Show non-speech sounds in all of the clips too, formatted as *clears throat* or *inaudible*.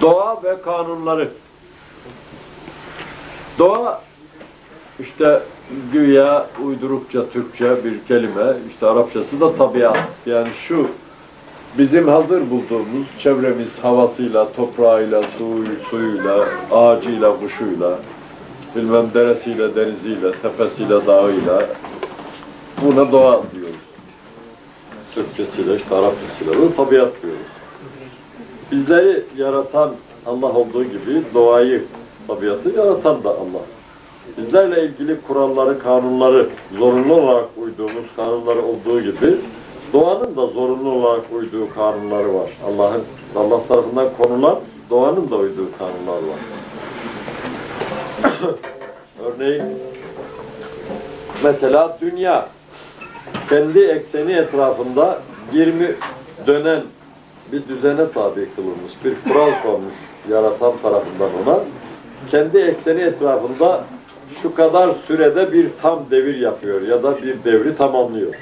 Doğa ve kanunları. Doğa işte güya uydurukça Türkçe bir kelime, işte Arapçası da tabiat. Yani şu bizim hazır bulduğumuz çevremiz havasıyla, toprağıyla, suyu, suyuyla, ağacıyla, kuşuyla, bilmem deresiyle, deniziyle, tepesiyle, dağıyla buna doğa diyoruz. Türkçesiyle, işte Arapçasıyla bunu tabiat diyoruz. Bizleri yaratan Allah olduğu gibi doğayı, tabiatı yaratan da Allah. Bizlerle ilgili kuralları, kanunları, zorunlu olarak uyduğumuz kanunları olduğu gibi doğanın da zorunlu olarak uyduğu kanunları var. Allah'ın Allah tarafından konulan doğanın da uyduğu kanunlar var. *coughs* Örneğin mesela dünya kendi ekseni etrafında 20 dönen bir düzene tabi kılınmış, bir kural konmuş yaratan tarafından ona. Kendi ekseni etrafında şu kadar sürede bir tam devir yapıyor ya da bir devri tamamlıyor.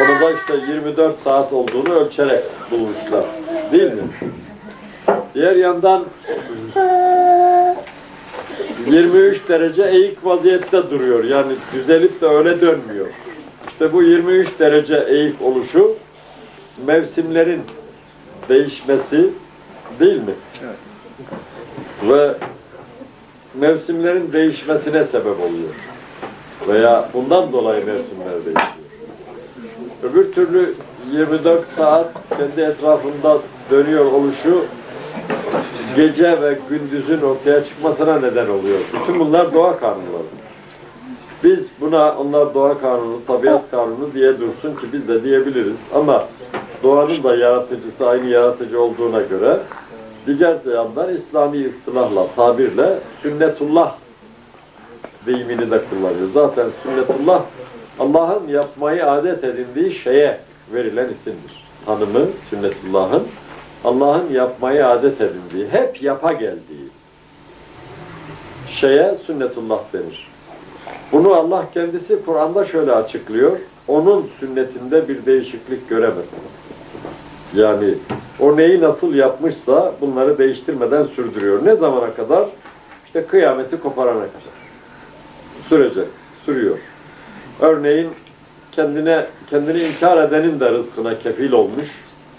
Onu da işte 24 saat olduğunu ölçerek bulmuşlar. Değil mi? Diğer yandan 23 derece eğik vaziyette duruyor. Yani düzelip de öyle dönmüyor. İşte bu 23 derece eğik oluşu mevsimlerin değişmesi değil mi? Ve mevsimlerin değişmesine sebep oluyor. Veya bundan dolayı mevsimler değişiyor. Öbür türlü 24 saat kendi etrafında dönüyor oluşu gece ve gündüzün ortaya çıkmasına neden oluyor. Bütün bunlar doğa kanunları. Biz buna onlar doğa kanunu, tabiat kanunu diye dursun ki biz de diyebiliriz. Ama doğanın da yaratıcısı aynı yaratıcı olduğuna göre diğer yandan İslami ıstılahla, tabirle sünnetullah deyimini de kullanıyor. Zaten sünnetullah Allah'ın yapmayı adet edindiği şeye verilen isimdir. Tanımı sünnetullah'ın Allah'ın yapmayı adet edindiği, hep yapa geldiği şeye sünnetullah denir. Bunu Allah kendisi Kur'an'da şöyle açıklıyor. Onun sünnetinde bir değişiklik göremezsiniz. Yani o neyi nasıl yapmışsa bunları değiştirmeden sürdürüyor. Ne zamana kadar? İşte kıyameti koparana kadar. Sürecek, sürüyor. Örneğin kendine kendini inkar edenin de rızkına kefil olmuş.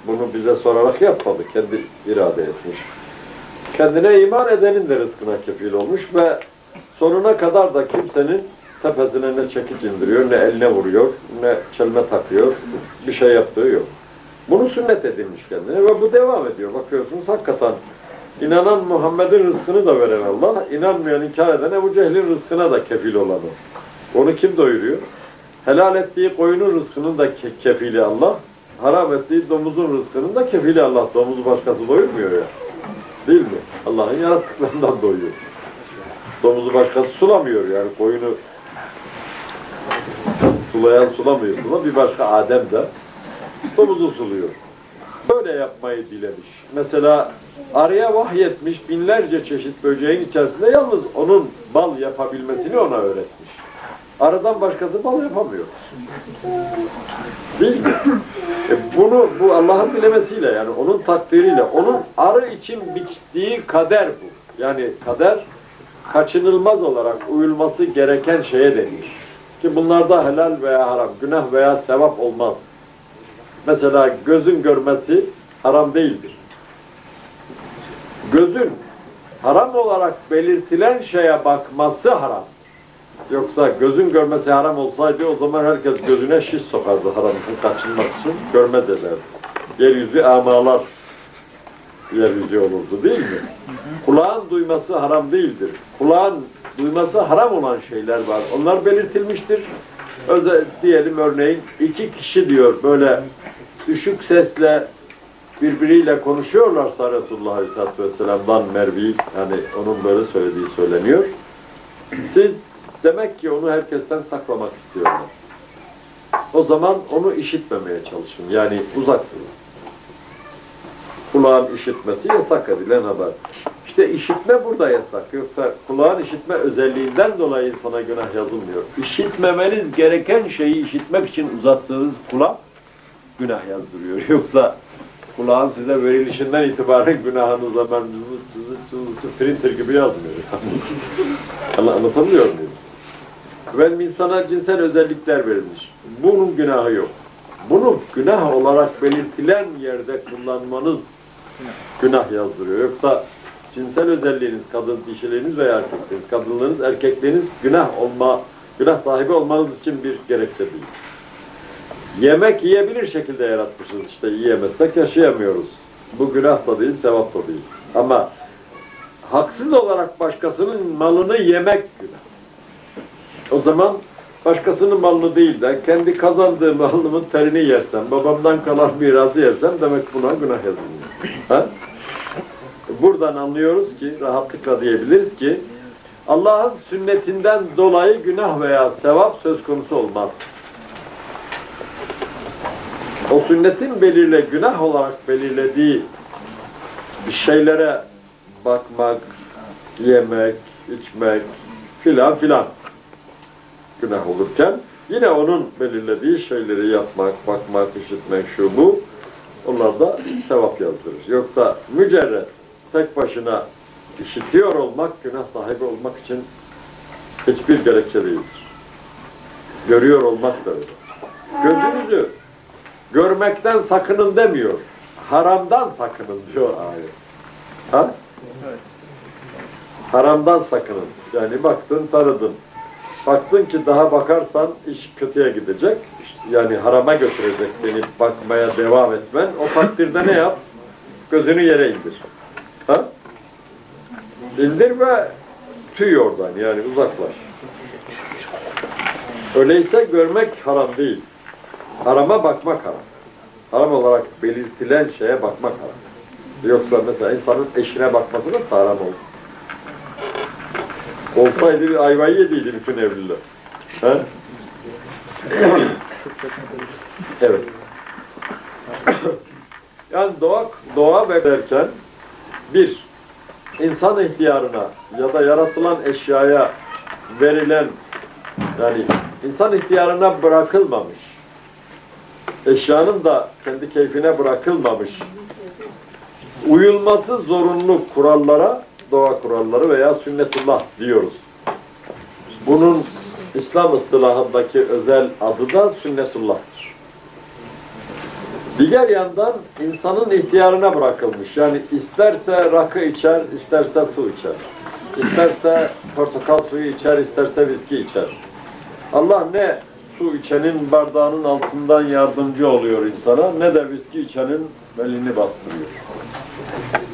Bunu bize sorarak yapmadı. Kendi irade etmiş. Kendine iman edenin de rızkına kefil olmuş ve sonuna kadar da kimsenin tepesine ne çekiç indiriyor, ne eline vuruyor, ne çelme takıyor, bir şey yaptığı yok. Bunu sünnet edilmiş kendine ve bu devam ediyor. Bakıyorsunuz hakikaten inanan Muhammed'in rızkını da veren Allah, inanmayan, inkar eden Ebu Cehil'in rızkına da kefil olan o. Onu kim doyuruyor? Helal ettiği koyunun rızkının da ke- kefili Allah, haram ettiği domuzun rızkının da kefili Allah. Domuzu başkası doyurmuyor ya. Değil mi? Allah'ın yarattıklarından doyuyor. Domuzu başkası sulamıyor yani koyunu sulayan sulamıyor. Sula bir başka Adem de domuzu suluyor. Böyle yapmayı dilemiş. Mesela arıya vahyetmiş binlerce çeşit böceğin içerisinde yalnız onun bal yapabilmesini ona öğretmiş. Arıdan başkası bal yapamıyor. Değil? E bunu bu Allah'ın dilemesiyle yani onun takdiriyle, onun arı için biçtiği kader bu. Yani kader kaçınılmaz olarak uyulması gereken şeye denir. Ki bunlarda helal veya haram, günah veya sevap olmaz. Mesela gözün görmesi haram değildir. Gözün haram olarak belirtilen şeye bakması haram. Yoksa gözün görmesi haram olsaydı o zaman herkes gözüne şiş sokardı haramdan kaçınmak için görmez ederdi. Yeryüzü amalar yeryüzü olurdu değil mi? Kulağın duyması haram değildir. Kulağın duyması haram olan şeyler var. Onlar belirtilmiştir. Özel, diyelim örneğin iki kişi diyor böyle düşük sesle birbiriyle konuşuyorlarsa Resulullah Aleyhisselatü Vesselam'dan Mervi yani onun böyle söylediği söyleniyor. Siz demek ki onu herkesten saklamak istiyorlar. O zaman onu işitmemeye çalışın. Yani uzak durun. Kulağın işitmesi yasak edilen haber. İşte işitme burada yasak. Yoksa kulağın işitme özelliğinden dolayı sana günah yazılmıyor. İşitmemeniz gereken şeyi işitmek için uzattığınız kulak günah yazdırıyor. *laughs* Yoksa kulağın size verilişinden itibaren günahınız hemen cızı cızı cızı printer gibi yazmıyor. *laughs* Anla- Anlatabiliyor muyum? Ve insana cinsel özellikler verilmiş. Bunun günahı yok. Bunu günah olarak belirtilen yerde kullanmanız günah yazdırıyor. Yoksa cinsel özelliğiniz, kadın dişiliğiniz veya erkekliğiniz, kadınlığınız, erkekliğiniz günah olma, günah sahibi olmanız için bir gerekçe değil. Yemek yiyebilir şekilde yaratmışız işte yiyemezsek yaşayamıyoruz. Bu günah da değil, sevap da değil. Ama haksız olarak başkasının malını yemek günah. O zaman başkasının malını değil de kendi kazandığı malımın terini yersem, babamdan kalan mirası yersem demek buna günah yazılıyor. Ha? Buradan anlıyoruz ki, rahatlıkla diyebiliriz ki Allah'ın sünnetinden dolayı günah veya sevap söz konusu olmaz. O sünnetin belirle günah olarak belirlediği şeylere bakmak, yemek, içmek filan filan günah olurken yine onun belirlediği şeyleri yapmak, bakmak, işitmek şu bu onlar da sevap yazdırır. Yoksa mücerret tek başına işitiyor olmak, günah sahibi olmak için hiçbir gerekçe değildir. Görüyor olmak da öyle. Gözünüzü görmekten sakının demiyor. Haramdan sakının diyor ayet. Ha? Haramdan sakının. Yani baktın, tanıdın. Baktın ki daha bakarsan iş kötüye gidecek. Yani harama götürecek seni bakmaya devam etmen. O takdirde ne yap? Gözünü yere indir. Ha? İndir ve tüy oradan yani uzaklaş. Öyleyse görmek haram değil. Harama bakmak haram. Haram olarak belirtilen şeye bakmak haram. Yoksa mesela insanın eşine bakması da haram olur. Olsaydı bir ayvayı yediydi bütün evliler. He? *clears throat* evet. *clears throat* yani doğa, doğa ve derken bir, insan ihtiyarına ya da yaratılan eşyaya verilen yani insan ihtiyarına bırakılmamış eşyanın da kendi keyfine bırakılmamış uyulması zorunlu kurallara doğa kuralları veya sünnetullah diyoruz. Bunun İslam ıstılahındaki özel adı da sünnetullah'tır. Diğer yandan insanın ihtiyarına bırakılmış. Yani isterse rakı içer, isterse su içer. İsterse portakal suyu içer, isterse viski içer. Allah ne su içenin bardağının altından yardımcı oluyor insana, ne de viski içenin belini bastırıyor.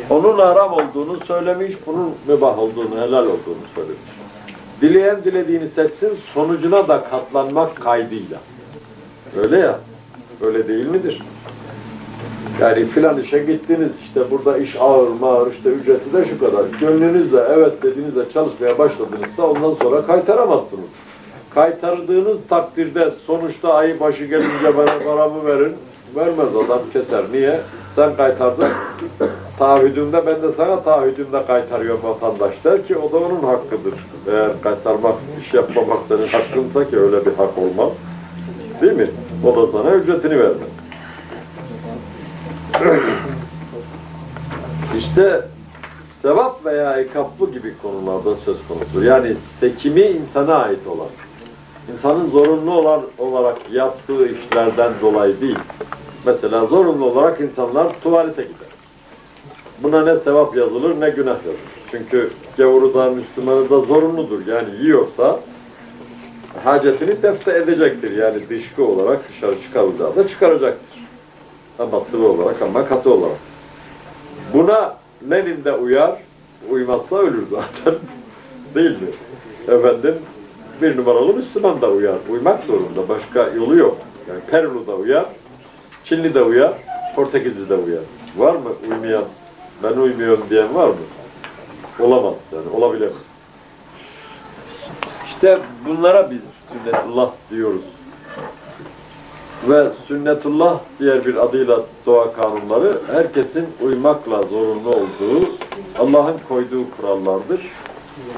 Onun haram olduğunu söylemiş, bunun mübah olduğunu, helal olduğunu söylemiş. Dileyen dilediğini seçsin, sonucuna da katlanmak kaydıyla. Öyle ya, öyle değil midir? Yani filan işe gittiniz, işte burada iş ağır mağır, işte ücreti de şu kadar. Gönlünüzle evet dediğinizde çalışmaya başladınızsa ondan sonra kaytaramazsınız. Kaytardığınız takdirde sonuçta ayı başı gelince bana paramı verin, vermez adam keser. Niye? Sen kaytardın, taahhüdümde ben de sana taahhüdümde kaytarıyorum vatandaş der ki o da onun hakkıdır. Eğer kaytarmak, iş yapmamak senin hakkınsa ki öyle bir hak olmaz. Değil mi? O da sana ücretini vermez. İşte sevap veya ikaplı gibi konularda söz konusu. Yani seçimi insana ait olan, insanın zorunlu olarak yaptığı işlerden dolayı değil. Mesela zorunlu olarak insanlar tuvalete gider. Buna ne sevap yazılır ne günah yazılır. Çünkü gavuru da Müslümanı da zorunludur. Yani yiyorsa hacetini tefte edecektir. Yani dışkı olarak dışarı çıkaracağı da çıkaracaktır. Ama sıvı olarak ama katı olarak. Buna Lenin de uyar, uymazsa ölür zaten. *laughs* Değil mi? Efendim, bir numaralı Müslüman da uyar. Uymak zorunda. Başka yolu yok. Yani Perulu da uyar, Çinli de uyar, Portekizli de uyar. Var mı uymayan, ben uymuyorum diyen var mı? Olamaz yani, olabilemez. İşte bunlara biz sünnetullah diyoruz. Ve sünnetullah diğer bir adıyla doğa kanunları herkesin uymakla zorunlu olduğu Allah'ın koyduğu kurallardır.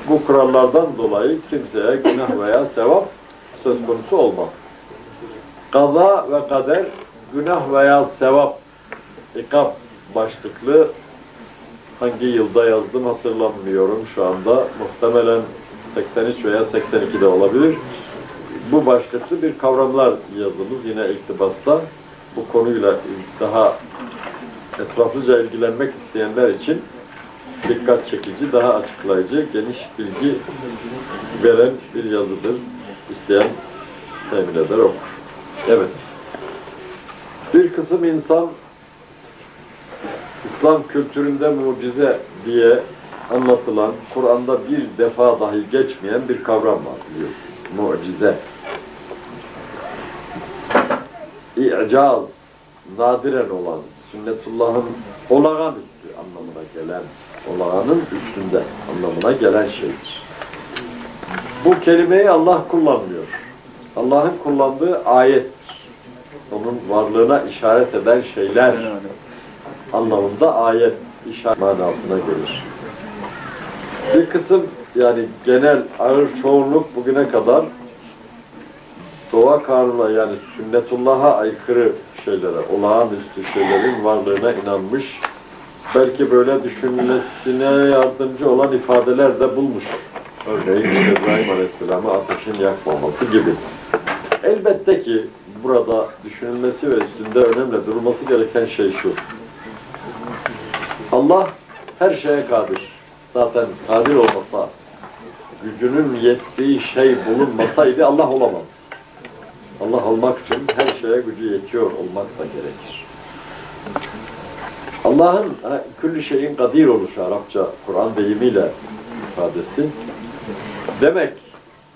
Bu kurallardan dolayı kimseye günah veya sevap söz konusu olmaz. Kaza ve kader günah veya sevap İkab başlıklı hangi yılda yazdım hatırlamıyorum şu anda. Muhtemelen 83 veya 82'de olabilir. Bu başlıklı bir kavramlar yazımız yine iktibasta. Bu konuyla daha etraflıca ilgilenmek isteyenler için dikkat çekici, daha açıklayıcı, geniş bilgi veren bir yazıdır. İsteyen temin eder okur. Evet. Bir kısım insan İslam kültüründe mucize diye anlatılan, Kur'an'da bir defa dahi geçmeyen bir kavram var biliyorsunuz. Mucize. İ'caz, nadiren olan, sünnetullah'ın olağanüstü anlamına gelen, olağanın üstünde anlamına gelen şeydir. Bu kelimeyi Allah kullanmıyor. Allah'ın kullandığı ayettir. Onun varlığına işaret eden şeyler anlamında ayet işaret manasına gelir. Bir kısım yani genel ağır çoğunluk bugüne kadar doğa kanuna yani sünnetullah'a aykırı şeylere, olağanüstü şeylerin varlığına inanmış. Belki böyle düşünülmesine yardımcı olan ifadeler de bulmuş. Örneğin İbrahim Aleyhisselam'ı ateşin yakmaması gibi. Elbette ki burada düşünülmesi ve üstünde önemli durulması gereken şey şu. Allah her şeye kadir. Zaten kadir olmasa, gücünün yettiği şey bulunmasaydı Allah olamaz. Allah olmak için her şeye gücü yetiyor olmak da gerekir. Allah'ın küllü şeyin kadir oluşu Arapça Kur'an deyimiyle ifadesi. Demek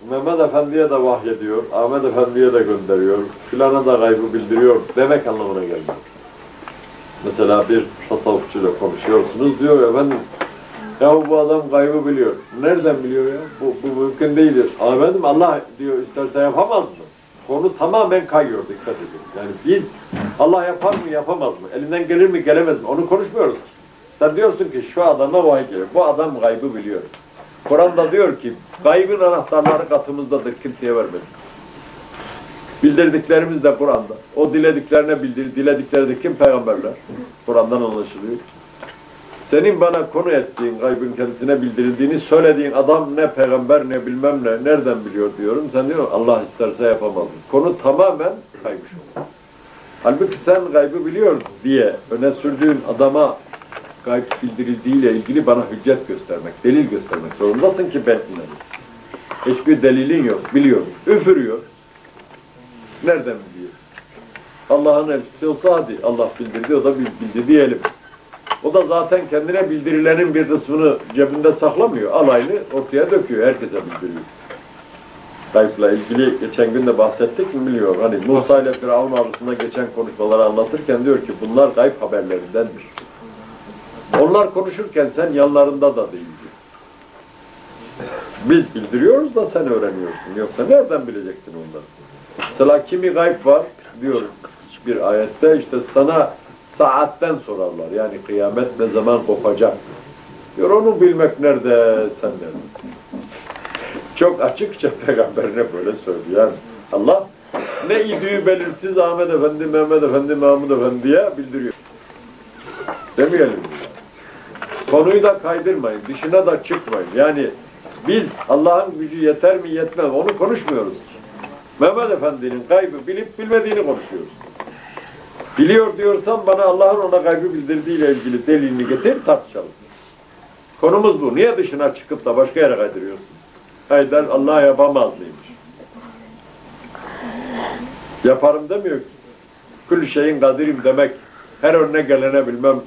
Mehmet Efendi'ye de vahyediyor, Ahmet Efendi'ye de gönderiyor, filana da gaybı bildiriyor demek anlamına gelmiyor. Mesela bir tasavvufçuyla konuşuyorsunuz diyor efendim ya bu adam gaybı biliyor. Nereden biliyor ya? Bu, bu mümkün değildir. Efendim Allah diyor isterse yapamaz mı? Konu tamamen kayıyor dikkat edin. Yani biz Allah yapar mı yapamaz mı? Elinden gelir mi gelemez mi? Onu konuşmuyoruz. Sen diyorsun ki şu adama vahiy geliyor. Bu adam gaybı biliyor. Kur'an'da diyor ki gaybın anahtarları katımızdadır kimseye vermedik. Bildirdiklerimiz de Kur'an'da. O dilediklerine bildir, diledikleri de kim? Peygamberler. Kur'an'dan anlaşılıyor. Senin bana konu ettiğin, gaybın kendisine bildirildiğini söylediğin adam ne peygamber ne bilmem ne, nereden biliyor diyorum. Sen diyor Allah isterse yapamaz. Konu tamamen kaymış olur. Halbuki sen gaybı biliyor diye öne sürdüğün adama gayb bildirildiğiyle ilgili bana hüccet göstermek, delil göstermek zorundasın ki ben inanayım. Hiçbir delilin yok, biliyor, üfürüyor. Nereden biliyor? Allah'ın elçisi olsa hadi Allah bildirdi o da bildi diyelim. O da zaten kendine bildirilenin bir kısmını cebinde saklamıyor. Alayını ortaya döküyor. Herkese bildiriyor. Gaybla ilgili geçen gün de bahsettik mi bilmiyorum. Hani Musa ile Firavun arasında geçen konuşmaları anlatırken diyor ki bunlar gayb haberlerindendir. Onlar konuşurken sen yanlarında da değildin. Biz bildiriyoruz da sen öğreniyorsun. Yoksa nereden bileceksin onları? Mesela kimi gayb var diyor bir ayette işte sana saatten sorarlar. Yani kıyamet ne zaman kopacak? Diyor onu bilmek nerede sen? Çok açıkça *laughs* peygamberine böyle söylüyor. Yani Allah ne idüğü belirsiz Ahmet Efendi, Mehmet Efendi, Mahmud Efendi'ye bildiriyor. Demeyelim. Konuyu da kaydırmayın, dışına da çıkmayın. Yani biz Allah'ın gücü yeter mi yetmez onu konuşmuyoruz. Mehmet Efendi'nin kaybı bilip bilmediğini konuşuyoruz. Biliyor diyorsan bana Allah'ın ona kaybı bildirdiğiyle ilgili delilini getir tartışalım. Konumuz bu. Niye dışına çıkıp da başka yere kaydırıyorsun? Haydar Allah yapamaz mıymış? Yaparım demiyor ki. Kül şeyin kadirim demek, her önüne gelene bilmem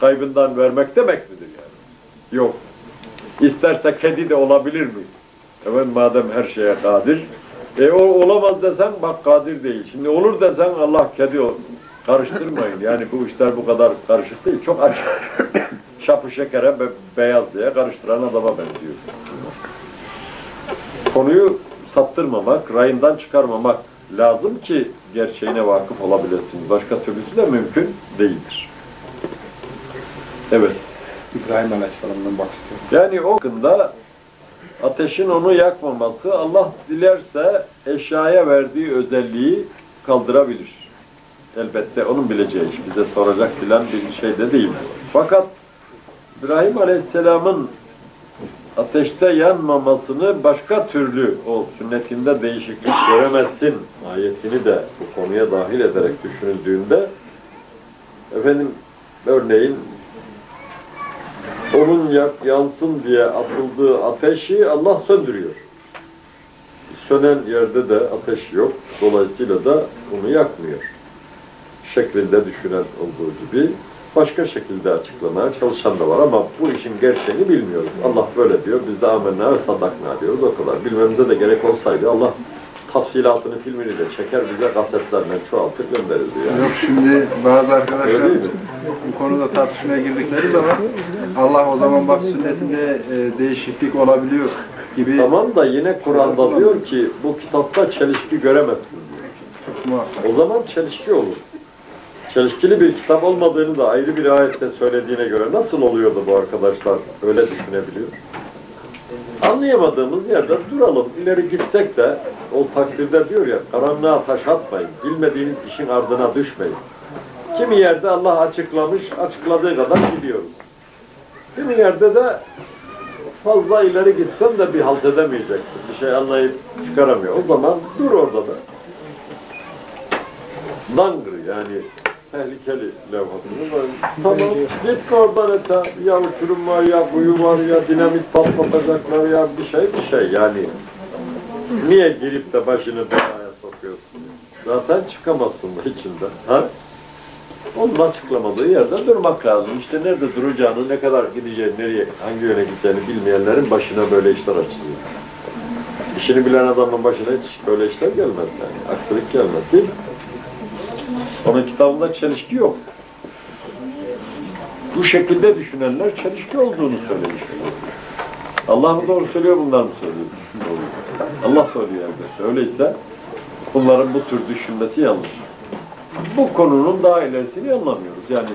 kaybından vermek demek midir yani? Yok. İsterse kedi de olabilir mi? Evet madem her şeye kadir. E o olamaz desen bak kadir değil. Şimdi olur desen Allah kedi ol. Karıştırmayın. Yani bu işler bu kadar karışık değil. Çok açık. *coughs* Şapı şekere be beyaz diye karıştıran adama benziyor. Konuyu saptırmamak, rayından çıkarmamak lazım ki gerçeğine vakıf olabilirsiniz. Başka türlüsü de mümkün değildir. Evet. İbrahim Aleyhisselam'dan bahsediyor. Yani o hakkında ateşin onu yakmaması Allah dilerse eşyaya verdiği özelliği kaldırabilir. Elbette onun bileceği iş. Bize soracak filan bir şey de değil. Fakat İbrahim Aleyhisselam'ın ateşte yanmamasını başka türlü o sünnetinde değişiklik göremezsin ayetini de bu konuya dahil ederek düşünüldüğünde efendim örneğin onun yansın diye atıldığı ateşi Allah söndürüyor. Sönen yerde de ateş yok. Dolayısıyla da onu yakmıyor. Şeklinde düşünen olduğu gibi başka şekilde açıklamaya çalışan da var ama bu işin gerçeğini bilmiyoruz. Allah böyle diyor, biz de amenna ve sadakna diyoruz o kadar. Bilmemize de gerek olsaydı Allah tafsilatını, filmini de çeker bize kasetlerle çoğaltır gönderirdi yani. Yok şimdi bazı arkadaşlar bu konuda tartışmaya girdikleri zaman Allah o zaman bak sünnetinde e, değişiklik olabiliyor gibi Tamam da yine Kur'an'da diyor ki bu kitapta çelişki göremezsin diyor. O zaman çelişki olur. Çelişkili bir kitap olmadığını da ayrı bir ayette söylediğine göre nasıl oluyordu bu arkadaşlar öyle düşünebiliyor? Anlayamadığımız yerde duralım. İleri gitsek de o takdirde diyor ya karanlığa taş atmayın. Bilmediğiniz işin ardına düşmeyin. Kimi yerde Allah açıklamış, açıkladığı kadar gidiyoruz. Kimi yerde de fazla ileri gitsen de bir halt edemeyeceksin. Bir şey anlayıp çıkaramıyor. O zaman dur orada da. Dangır yani tehlikeli levhasını var. Tamam git oradan öte. Ya uçurum var ya kuyu var ya dinamit patlatacaklar ya bir şey bir şey yani. Niye girip de başını belaya sokuyorsun? Zaten çıkamazsın da içinde. Ha? Onun açıklamadığı yerde durmak lazım. İşte nerede duracağını, ne kadar gideceğini, nereye, hangi yöne gideceğini bilmeyenlerin başına böyle işler açılıyor. İşini bilen adamın başına hiç böyle işler gelmez yani. Aksilik gelmez değil mi? Onun kitabında çelişki yok. Bu şekilde düşünenler çelişki olduğunu söylemiş. Allah mı doğru söylüyor, bunlar mı söylüyor? Allah söylüyor elbette. Öyleyse bunların bu tür düşünmesi yanlış. Bu konunun daha ilerisini anlamıyoruz. Yani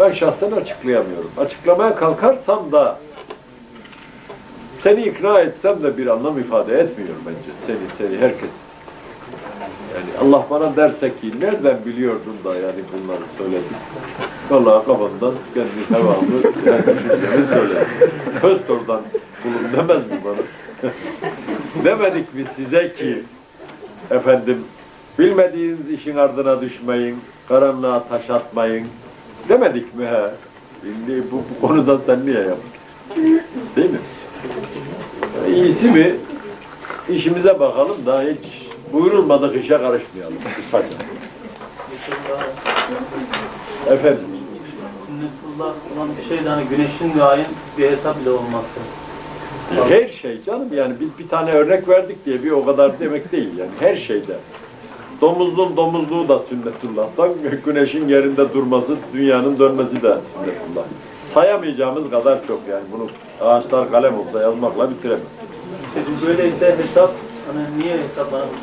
ben şahsen açıklayamıyorum. Açıklamaya kalkarsam da seni ikna etsem de bir anlam ifade etmiyor bence. Seni, seni, herkes. Yani Allah bana derse ki nereden biliyordun da yani bunları söyledin. Vallahi kafamdan kendi yani düşüncemi söyledim. Höst oradan bulun demez mi bana? *laughs* Demedik mi size ki efendim bilmediğiniz işin ardına düşmeyin, karanlığa taş atmayın demedik mi he? Şimdi bu, bu konuda sen niye yaptın? Değil mi? İyisi mi? İşimize bakalım da hiç buyurulmadık işe karışmayalım. Kısaca. Efendim, Sünnetullah olan bir şeyde hani güneşin ayın bir hesap bile olmazsa. her şey canım yani biz bir tane örnek verdik diye bir o kadar demek değil yani her şeyde. Domuzluğun domuzluğu da sünnetullah'tan, güneşin yerinde durması, dünyanın dönmesi de sünnetullah. Sayamayacağımız kadar çok yani bunu ağaçlar kalem olsa yazmakla bitiremez. Şimdi böyleyse hesap hani niye hesaplanamıyor?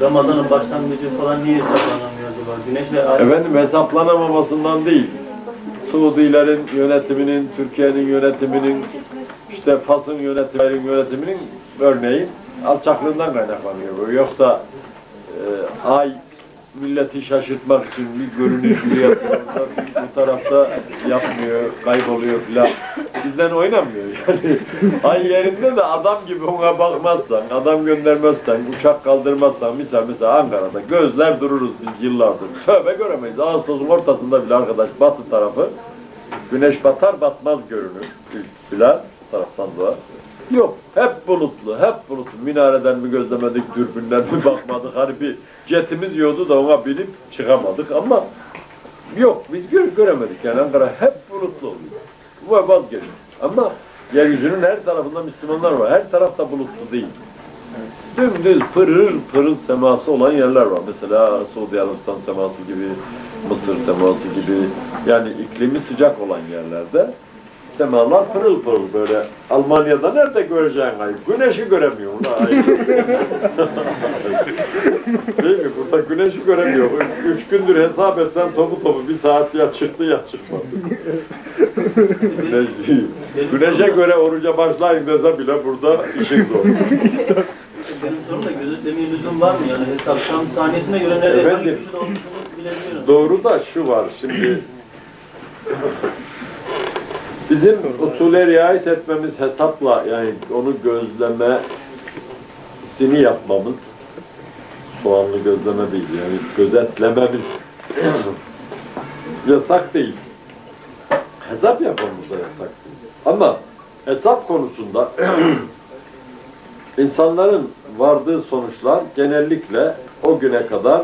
Ramazan'ın başlangıcı falan niye hesaplanamıyor acaba? Güneş ve ay Efendim hesaplanamamasından değil. Suudilerin yönetiminin, Türkiye'nin yönetiminin, işte Fas'ın yönetiminin yönetiminin örneğin alçaklığından kaynaklanıyor. Yoksa e, ay milleti şaşırtmak için bir görünüş bir yapıyor. Bu tarafta yapmıyor, kayboluyor filan. Bizden oynamıyor yani. Ay yerinde de adam gibi ona bakmazsan, adam göndermezsen, uçak kaldırmazsan, misal mesela Ankara'da gözler dururuz biz yıllardır. Tövbe göremeyiz. Ağustos'un ortasında bile arkadaş batı tarafı güneş batar batmaz görünür filan taraftan da. Yok. Hep bulutlu, hep bulutlu. Minareden mi gözlemedik, dürbünden mi bakmadık. Hani bir jetimiz yoktu da ona binip çıkamadık ama yok biz gör, göremedik. Yani Ankara hep bulutlu oluyor. Bu vazgeçin. Ama yeryüzünün her tarafında Müslümanlar var. Her tarafta bulutlu değil. Dümdüz pırıl pırıl seması olan yerler var. Mesela Suudi Arabistan seması gibi, Mısır seması gibi. Yani iklimi sıcak olan yerlerde semalar pırıl pırıl böyle. Almanya'da nerede göreceksin ayı? Güneşi göremiyor lan ayı. *laughs* Değil mi? Burada güneşi göremiyor. Üç gündür hesap etsen topu topu bir saat ya çıktı ya çıkmadı. Güneş değil. Güneşe göre oruca başlayın dese bile burada işin zor. benim sorum da gözetlemeye lüzum var mı? Yani hesap tam saniyesine göre nerede hangi Efendim? köşede olduğunu bilebiliyorum. Doğru da şu var şimdi bizim usule riayet etmemiz hesapla yani onu gözlemesini yapmamız soğanlı gözleme değil yani gözetlememiz yasak değil. Hesap yapmamız da yasak değil. Ama hesap konusunda insanların vardığı sonuçlar genellikle o güne kadar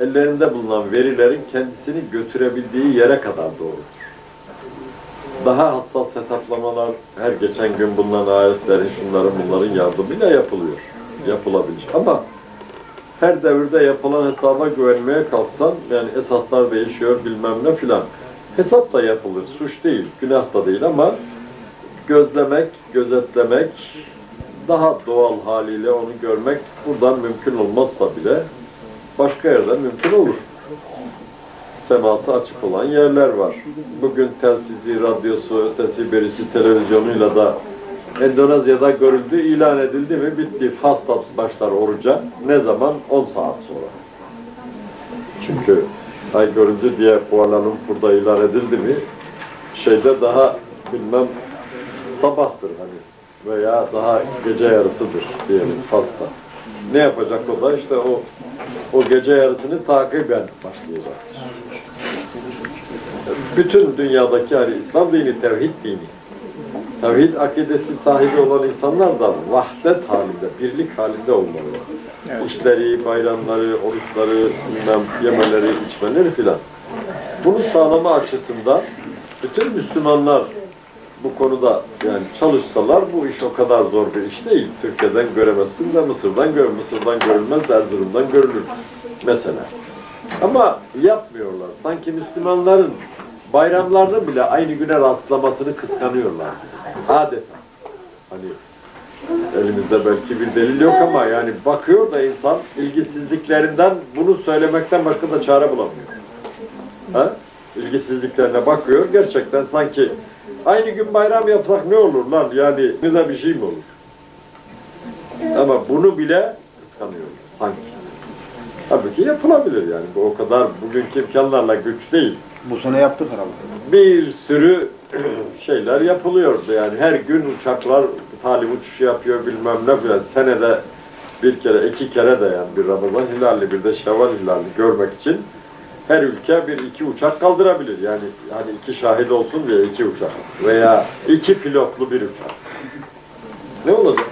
ellerinde bulunan verilerin kendisini götürebildiği yere kadar doğrudur. Daha hassas hesaplamalar her geçen gün bulunan ayetlerin, şunların bunların yardımıyla yapılıyor. Yapılabilir. Ama her devirde yapılan hesaba güvenmeye kalksan yani esaslar değişiyor bilmem ne filan. Hesap da yapılır. Suç değil, günah da değil ama gözlemek, gözetlemek, daha doğal haliyle onu görmek buradan mümkün olmazsa bile başka yerden mümkün olur. Seması açık olan yerler var. Bugün telsizi, radyosu, ötesi berisi televizyonuyla da Endonezya'da görüldü, ilan edildi mi bitti. Fasta başlar oruca. Ne zaman? 10 saat sonra. Çünkü ay görüldü diye Kuala Lumpur'da ilan edildi mi şeyde daha bilmem sabahtır hani veya daha gece yarısıdır diyelim Fas'ta. Ne yapacak o da işte o o gece yarısını takiben başlayacaktır. Bütün dünyadaki hani İslam dini tevhid dini. Tevhid akidesi sahibi olan insanlar da vahdet halinde, birlik halinde olmalı. İşleri, bayramları, oruçları, bilmem yemeleri, içmeleri filan. Bunu sağlama açısından bütün Müslümanlar bu konuda yani çalışsalar bu iş o kadar zor bir iş değil. Türkiye'den göremezsin de Mısır'dan gör, Mısır'dan görülmez, Erzurum'dan görülür mesela. Ama yapmıyorlar. Sanki Müslümanların bayramlarını bile aynı güne rastlamasını kıskanıyorlar. Adeta. Hani elimizde belki bir delil yok ama yani bakıyor da insan ilgisizliklerinden bunu söylemekten başka da çare bulamıyor. Ha? İlgisizliklerine bakıyor. Gerçekten sanki aynı gün bayram yapsak ne olur lan? Yani bize bir şey mi olur? Ama bunu bile kıskanıyor sanki. Halbuki yapılabilir yani. Bu o kadar bugünkü imkanlarla güç değil. Bu sene yaptık herhalde. Bir sürü *clears throat* şeyler yapılıyordu yani. Her gün uçaklar talim uçuşu yapıyor bilmem ne filan. Senede bir kere, iki kere de yani bir Ramazan hilali, bir de Şevval hilali görmek için her ülke bir iki uçak kaldırabilir. Yani hani iki şahit olsun diye iki uçak veya iki pilotlu bir uçak. Ne olacak?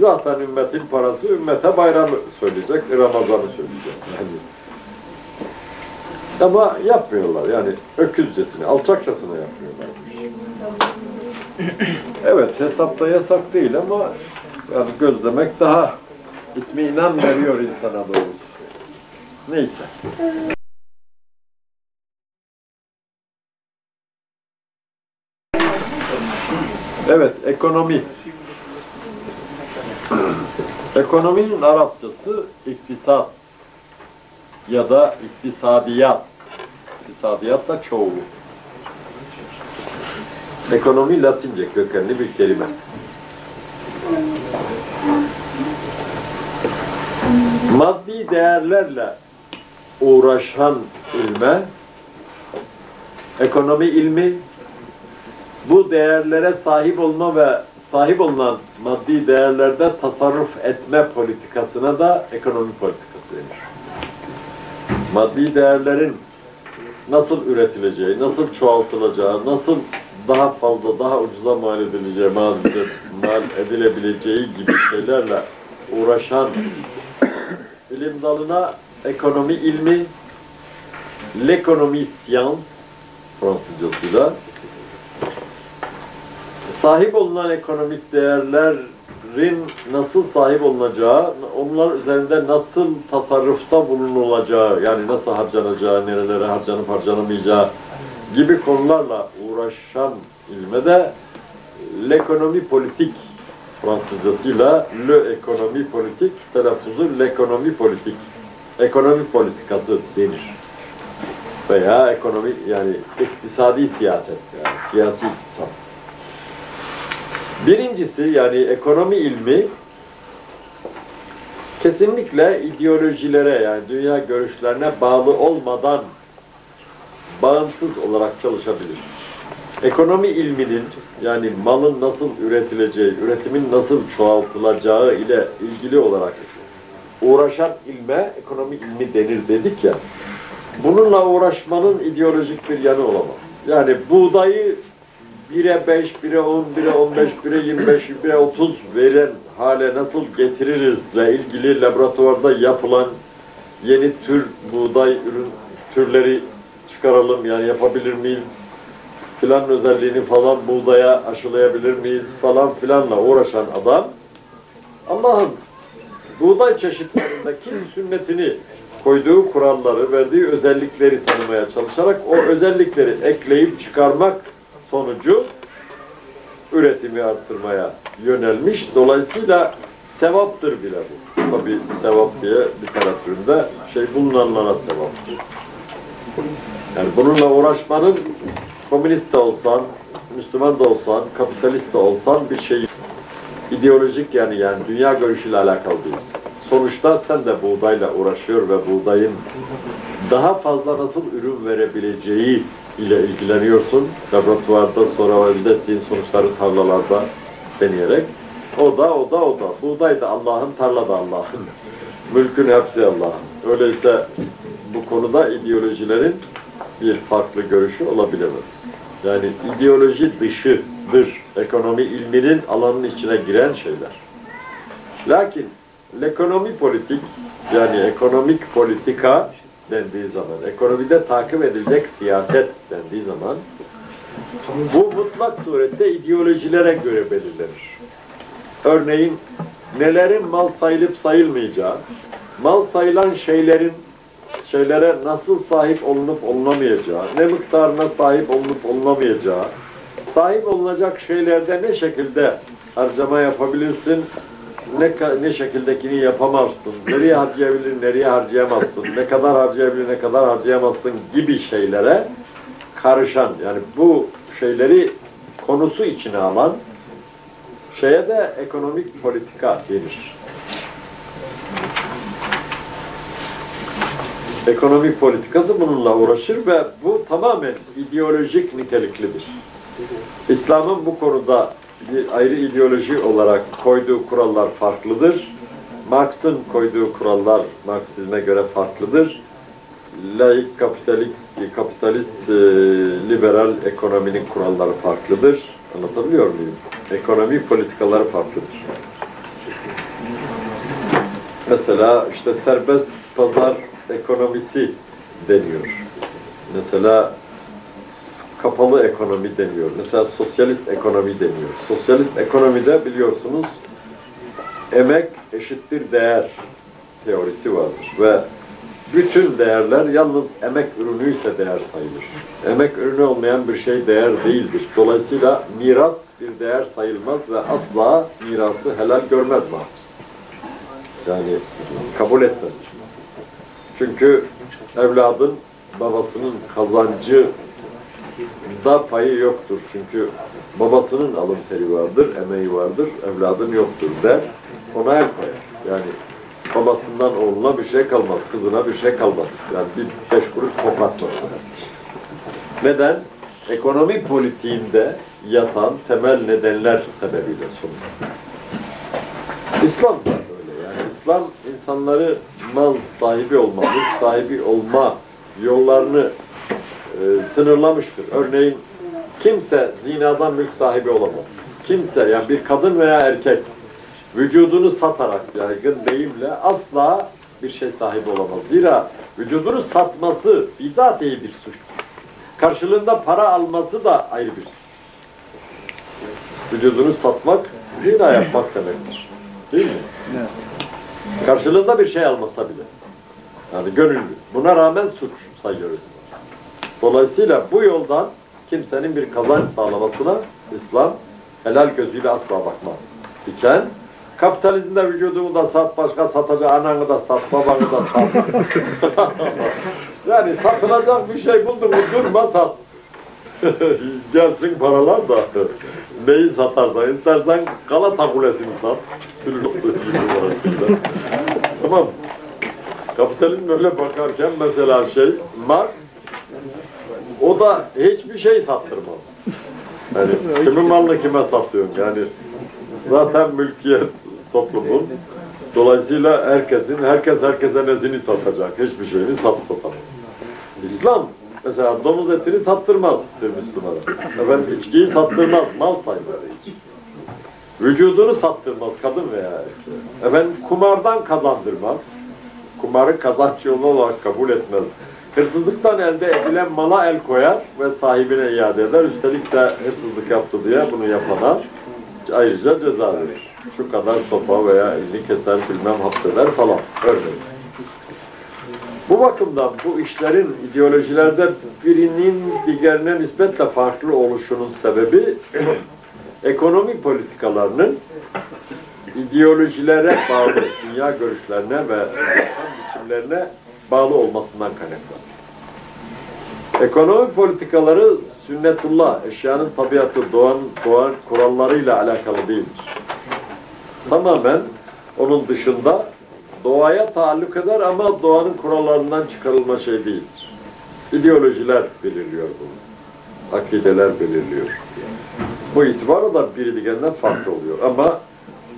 Zaten ümmetin parası ümmete bayramı söyleyecek, Ramazan'ı söyleyecek. Yani. Ama yapmıyorlar yani öküzcesine, alçakçasına yapmıyorlar. Evet hesapta yasak değil ama yani gözlemek daha itminan veriyor insana doğrusu. Neyse. Evet, ekonomi. Ekonominin Arapçası iktisat ya da iktisadiyat. İktisadiyat da çoğulu. Ekonomi Latince kökenli bir kelime. Maddi değerlerle uğraşan ilme, ekonomi ilmi, bu değerlere sahip olma ve sahip olunan maddi değerlerde tasarruf etme politikasına da ekonomi politikası denir. Maddi değerlerin nasıl üretileceği, nasıl çoğaltılacağı, nasıl daha fazla, daha ucuza mal edileceği, mal, mal edilebileceği gibi şeylerle uğraşan ilim dalına ekonomi ilmi, l'economie science Fransızcasıyla sahip olunan ekonomik değerlerin nasıl sahip olunacağı, onlar üzerinde nasıl tasarrufta bulunulacağı, yani nasıl harcanacağı, nerelere harcanıp harcanamayacağı gibi konularla uğraşan ilme de l'ekonomi politik Fransızcasıyla le ekonomi politik telaffuzu l'ekonomi politik ekonomi politikası denir. Veya ekonomi yani iktisadi siyaset yani siyasi iktisat. Birincisi yani ekonomi ilmi kesinlikle ideolojilere yani dünya görüşlerine bağlı olmadan bağımsız olarak çalışabilir. Ekonomi ilminin yani malın nasıl üretileceği, üretimin nasıl çoğaltılacağı ile ilgili olarak uğraşan ilme ekonomi ilmi denir dedik ya. Bununla uğraşmanın ideolojik bir yanı olamaz. Yani buğdayı 1'e 5, 1'e 10, 1'e 15, 1'e 25, 1'e 30 veren hale nasıl getiririzle ilgili laboratuvarda yapılan yeni tür buğday ürün türleri çıkaralım yani yapabilir miyiz? Filan özelliğini falan buğdaya aşılayabilir miyiz falan filanla uğraşan adam Allah'ın buğday çeşitlerindeki sünnetini koyduğu kuralları, verdiği özellikleri tanımaya çalışarak o özellikleri ekleyip çıkarmak sonucu üretimi arttırmaya yönelmiş. Dolayısıyla sevaptır bile bu. Tabi sevap diye literatüründe şey bulunanlara sevaptır. Yani bununla uğraşmanın komünist de olsan, Müslüman da olsan, kapitalist de olsan bir şey ideolojik yani yani dünya görüşüyle alakalı değil. Sonuçta sen de buğdayla uğraşıyor ve buğdayın daha fazla nasıl ürün verebileceği ile ilgileniyorsun. Laboratuvarda sonra elde ettiğin sonuçları tarlalarda deneyerek. O da, o da, o da. Buğday da Allah'ın, tarla da Allah'ın. Mülkün hepsi Allah'ın. Öyleyse bu konuda ideolojilerin bir farklı görüşü olabilemez. Yani ideoloji dışıdır. Ekonomi ilminin alanının içine giren şeyler. Lakin ekonomi politik yani ekonomik politika dendiği zaman, ekonomide takip edilecek siyaset dendiği zaman bu mutlak surette ideolojilere göre belirlenir. Örneğin nelerin mal sayılıp sayılmayacağı, mal sayılan şeylerin şeylere nasıl sahip olunup olunamayacağı, ne miktarına sahip olunup olunamayacağı, sahip olunacak şeylerde ne şekilde harcama yapabilirsin, ne, ne şekildekini yapamazsın, nereye harcayabilir, nereye harcayamazsın, ne kadar harcayabilir, ne kadar harcayamazsın gibi şeylere karışan, yani bu şeyleri konusu içine alan şeye de ekonomik politika denir. Ekonomi politikası bununla uğraşır ve bu tamamen ideolojik niteliklidir. İslam'ın bu konuda bir ayrı ideoloji olarak koyduğu kurallar farklıdır. Marx'ın koyduğu kurallar Marksizme göre farklıdır. Laik kapitalik, kapitalist, e, liberal ekonominin kuralları farklıdır. Anlatabiliyor muyum? Ekonomi politikaları farklıdır. Mesela işte serbest pazar ekonomisi deniyor. Mesela kapalı ekonomi deniyor. Mesela sosyalist ekonomi deniyor. Sosyalist ekonomide biliyorsunuz emek eşittir değer teorisi vardır ve bütün değerler yalnız emek ürünüyse değer sayılır. Emek ürünü olmayan bir şey değer değildir. Dolayısıyla miras bir değer sayılmaz ve asla mirası helal görmez Marx. Yani kabul etmez. Çünkü evladın babasının kazancı da payı yoktur. Çünkü babasının alın teri vardır, emeği vardır, evladın yoktur der. Ona el koyar. Yani babasından oğluna bir şey kalmaz, kızına bir şey kalmaz. Yani bir beş kuruş koplatmaz. Neden? Ekonomi politiğinde yatan temel nedenler sebebiyle sonuç. İslam da böyle yani. İslam insanları mal sahibi olma, mülk sahibi olma yollarını e, sınırlamıştır. Örneğin kimse zinadan mülk sahibi olamaz. Kimse yani bir kadın veya erkek vücudunu satarak yaygın deyimle asla bir şey sahibi olamaz. Zira vücudunu satması bizatihi bir suç. Karşılığında para alması da ayrı bir suç. Vücudunu satmak zina yapmak demektir. Değil mi? Karşılığında bir şey almasa bile. Yani gönüllü. Buna rağmen suç sayıyoruz. Dolayısıyla bu yoldan kimsenin bir kazanç sağlamasına İslam helal gözüyle asla bakmaz. İken kapitalizmde vücudumu da sat, başka satacak ananı da sat, babanı da sat. *laughs* yani satılacak bir şey buldun mu durma sat. *laughs* Gelsin paralar da neyi satarsan, istersen Galata Kulesi'ni sat. *laughs* Tamam? Kapitalizm öyle bakarken mesela şey, Marx o da hiçbir şey sattırmaz. Yani *laughs* kimin malını kime satıyorsun yani zaten mülkiyet toplumun dolayısıyla herkesin herkes herkese nezini satacak hiçbir şeyini sat satamaz. İslam mesela domuz etini sattırmaz bir Müslümana. Efendim içkiyi sattırmaz, mal sayılır hiç. Vücudunu sattırmaz kadın veya erkek. Efendim kumardan kazandırmaz. Kumarı kazanç yolu olarak kabul etmez. Hırsızlıktan elde edilen mala el koyar ve sahibine iade eder. Üstelik de hırsızlık yaptı diye bunu yapana ayrıca ceza verir. Şu kadar sopa veya elini keser bilmem hapseder falan. Örneğin. Bu bakımdan bu işlerin ideolojilerde birinin diğerine nispetle farklı oluşunun sebebi *clears throat* ekonomi politikalarının ideolojilere bağlı, dünya görüşlerine ve *clears throat* biçimlerine bağlı olmasından kaynaklanır. Ekonomi politikaları sünnetullah, eşyanın tabiatı, doğan, doğan kurallarıyla alakalı değildir. Tamamen onun dışında doğaya taalluk eder ama doğanın kurallarından çıkarılma şey değildir. İdeolojiler belirliyor bunu. Akideler belirliyor. Bu itibarla da biri diğerinden farklı oluyor. Ama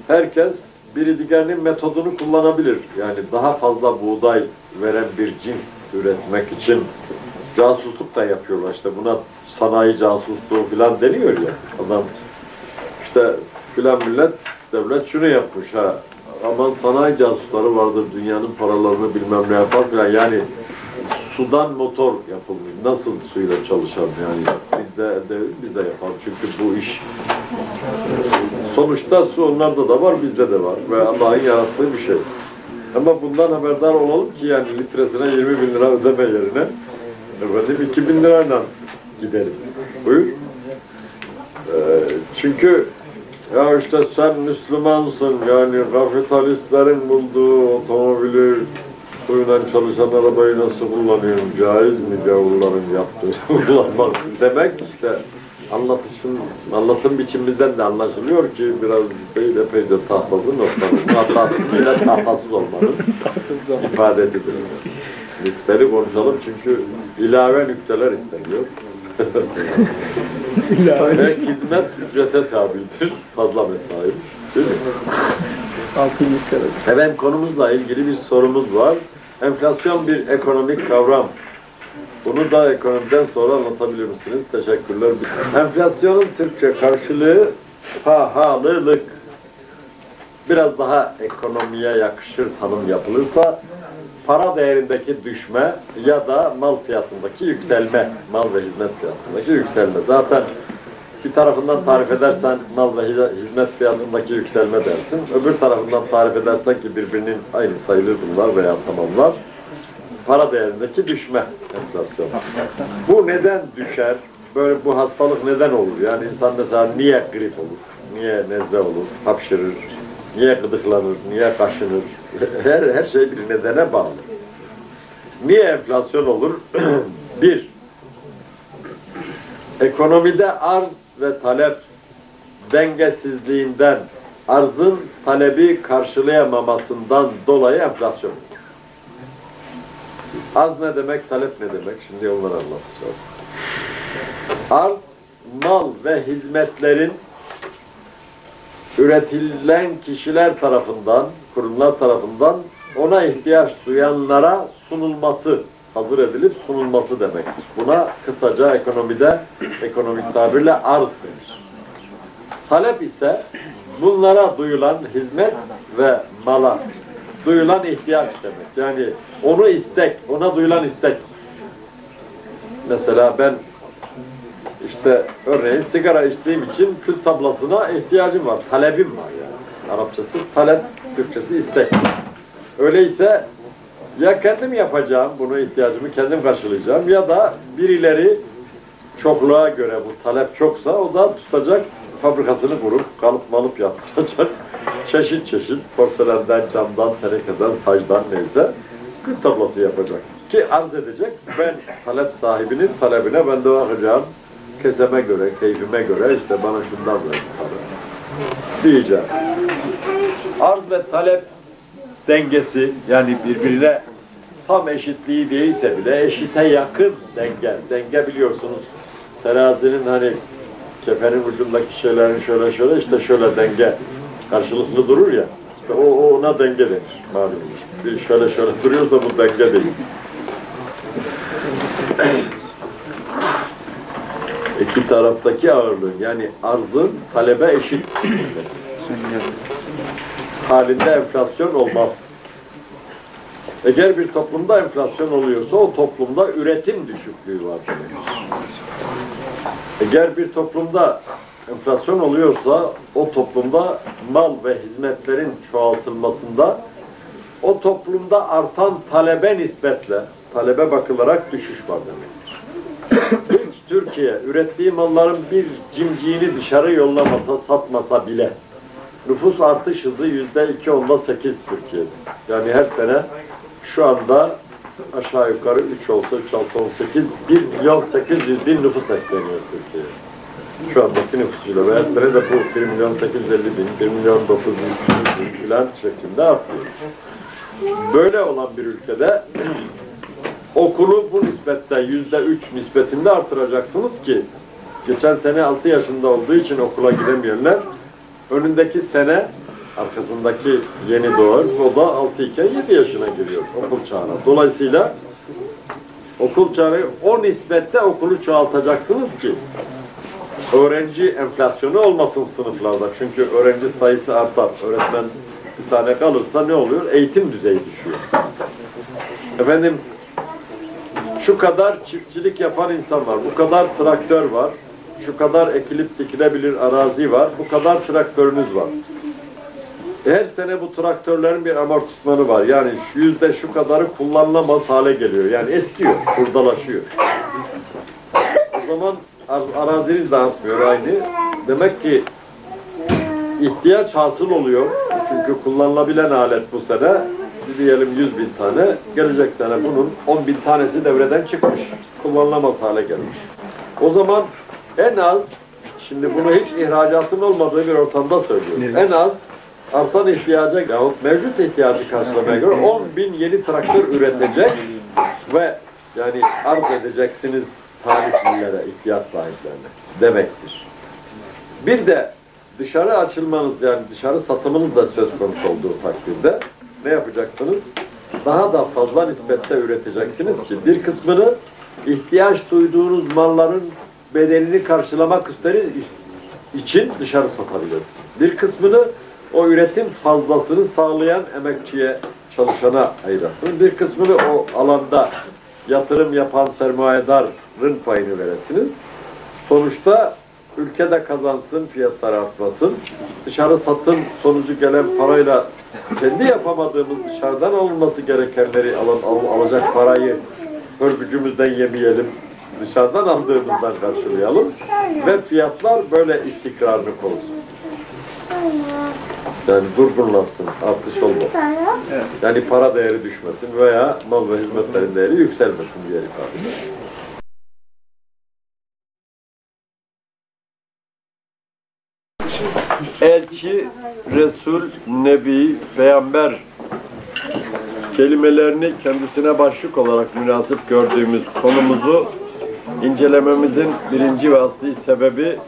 herkes biri diğerinin metodunu kullanabilir. Yani daha fazla buğday veren bir cins üretmek için casusluk da yapıyorlar. İşte buna sanayi casusluğu falan deniyor ya. Adam işte filan millet devlet şunu yapmış ha. Aman sanayi casusları vardır dünyanın paralarını bilmem ne yapar filan. Yani sudan motor yapılmış. Nasıl suyla çalışan yani bizde de biz de yapalım. Çünkü bu iş sonuçta su onlarda da var bizde de var ve Allah'ın yarattığı bir şey. Ama bundan haberdar olalım ki yani litresine 20 bin lira ödeme yerine efendim 2 bin lirayla gidelim. Buyur. Ee, çünkü ya işte sen Müslümansın yani kapitalistlerin bulduğu otomobili suyla çalışan arabayı nasıl kullanıyorum? Caiz mi gavurların yaptığı *laughs* kullanmak demek işte anlatışın, anlatım biçimimizden de anlaşılıyor ki biraz değil epeyce tahtasız noktanın, hatasız yine tahtasız olmanın ifadesidir. Nükteli konuşalım çünkü ilave nükteler isteniyor. *laughs* Ve hizmet ücrete tabidir. Fazla mesai. Değil mi? Efendim konumuzla ilgili bir sorumuz var. Enflasyon bir ekonomik kavram. Bunu da ekonomiden sonra anlatabilir misiniz? Teşekkürler. Enflasyonun Türkçe karşılığı pahalılık. Biraz daha ekonomiye yakışır tanım yapılırsa para değerindeki düşme ya da mal fiyatındaki yükselme, mal ve hizmet fiyatındaki yükselme. Zaten bir tarafından tarif edersen mal ve hizmet fiyatındaki yükselme dersin. Öbür tarafından tarif edersen ki birbirinin aynı sayılır bunlar veya tamamlar. Para değerindeki düşme enflasyon. Bu neden düşer? Böyle bu hastalık neden olur? Yani insan mesela niye grip olur? Niye nezle olur? Hapşırır? Niye gıdıklanır? Niye kaşınır? *laughs* Her, her şey bir nedene bağlı. Niye enflasyon olur? *clears throat* bir, ekonomide arz ve talep dengesizliğinden, arzın talebi karşılayamamasından dolayı enflasyon. Arz ne demek, talep ne demek? Şimdi onları anlatacağım. Arz, mal ve hizmetlerin üretilen kişiler tarafından, kurumlar tarafından ona ihtiyaç duyanlara sunulması, hazır edilip sunulması demektir. Buna kısaca ekonomide, ekonomik tabirle arz denir. Talep ise bunlara duyulan hizmet ve mala duyulan ihtiyaç demek. Yani onu istek, ona duyulan istek. Mesela ben işte örneğin sigara içtiğim için kül tablasına ihtiyacım var, talebim var yani. Arapçası talep, Türkçesi istek. Öyleyse ya kendim yapacağım bunu ihtiyacımı kendim karşılayacağım ya da birileri çokluğa göre bu talep çoksa o da tutacak fabrikasını kurup kalıp malıp yaptıracak. *laughs* Çeşit çeşit porselenden, camdan, tenekeden, sacdan neyse kül tablası yapacak. Ki arz edecek ben talep sahibinin talebine ben de bakacağım keseme göre, keyfime göre işte bana şundan ver diyeceğim. Arz ve talep dengesi yani birbirine tam eşitliği değilse bile eşite yakın denge. Denge biliyorsunuz terazinin hani kefenin ucundaki şeylerin şöyle şöyle işte şöyle denge karşılıklı durur ya. İşte o, o ona denge denir malum. Bir şöyle şöyle duruyorsa bu denge değil. İki taraftaki ağırlığın yani arzın talebe eşit halinde enflasyon olmaz. Eğer bir toplumda enflasyon oluyorsa o toplumda üretim düşüklüğü var. Eğer bir toplumda enflasyon oluyorsa o toplumda mal ve hizmetlerin çoğaltılmasında o toplumda artan talebe nispetle talebe bakılarak düşüş var demektir. Türkiye ürettiği malların bir cimciğini dışarı yollamasa, satmasa bile nüfus artış hızı yüzde iki onda sekiz Türkiye'de. Yani her sene şu anda aşağı yukarı 3 olsa 3 6 18 1 milyon 800 bin nüfus ekleniyor Türkiye'ye. Şu andaki nüfusuyla ve her sene de bu 1 milyon 850 bin, 1 milyon 900 bin filan şeklinde artıyor. Böyle olan bir ülkede *clears throat* okulu bu nispette yüzde üç nispetinde artıracaksınız ki geçen sene 6 yaşında olduğu için okula gidemeyenler önündeki sene arkasındaki yeni doğan o da 6 iken 7 yaşına giriyor okul çağına. Dolayısıyla okul çağını o nispette okulu çoğaltacaksınız ki öğrenci enflasyonu olmasın sınıflarda. Çünkü öğrenci sayısı artar. Öğretmen bir tane kalırsa ne oluyor? Eğitim düzeyi düşüyor. Efendim şu kadar çiftçilik yapan insan var, bu kadar traktör var, şu kadar ekilip dikilebilir arazi var, bu kadar traktörünüz var. Her sene bu traktörlerin bir amortismanı var. Yani yüzde şu kadarı kullanılamaz hale geliyor. Yani eskiyor, hurdalaşıyor. O zaman ar- araziniz de artmıyor aynı. Demek ki ihtiyaç hasıl oluyor. Çünkü kullanılabilen alet bu sene diyelim 100 bin tane. Gelecek sene bunun 10 bin tanesi devreden çıkmış. Kullanılamaz hale gelmiş. O zaman en az şimdi bunu hiç ihracatın olmadığı bir ortamda söylüyorum. En az artan ihtiyaca yahut mevcut ihtiyacı karşılamaya göre 10 bin yeni traktör üretecek ve yani arz edeceksiniz taliplilere, ihtiyaç sahiplerine demektir. Bir de dışarı açılmanız yani dışarı satımınız da söz konusu olduğu takdirde ne yapacaksınız? Daha da fazla nispette üreteceksiniz ki bir kısmını ihtiyaç duyduğunuz malların bedelini karşılamak üzere için dışarı satabilirsiniz. Bir kısmını o üretim fazlasını sağlayan emekçiye, çalışana ayırasınız. Bir kısmını o alanda yatırım yapan sermayedarın payını veresiniz. Sonuçta ülkede kazansın, fiyatlar artmasın. Dışarı satım sonucu gelen parayla kendi yapamadığımız dışarıdan alınması gerekenleri alın, al- alacak parayı örgücümüzden yemeyelim. Dışarıdan aldığımızdan karşılayalım. Ve fiyatlar böyle istikrarını korusun. Yani durgunlaşsın, artış olmasın. Yani para değeri düşmesin veya mal ve hizmetlerin değeri yükselmesin diye ifade. Elçi, Resul, Nebi, Peygamber kelimelerini kendisine başlık olarak münasip gördüğümüz konumuzu incelememizin birinci ve asli sebebi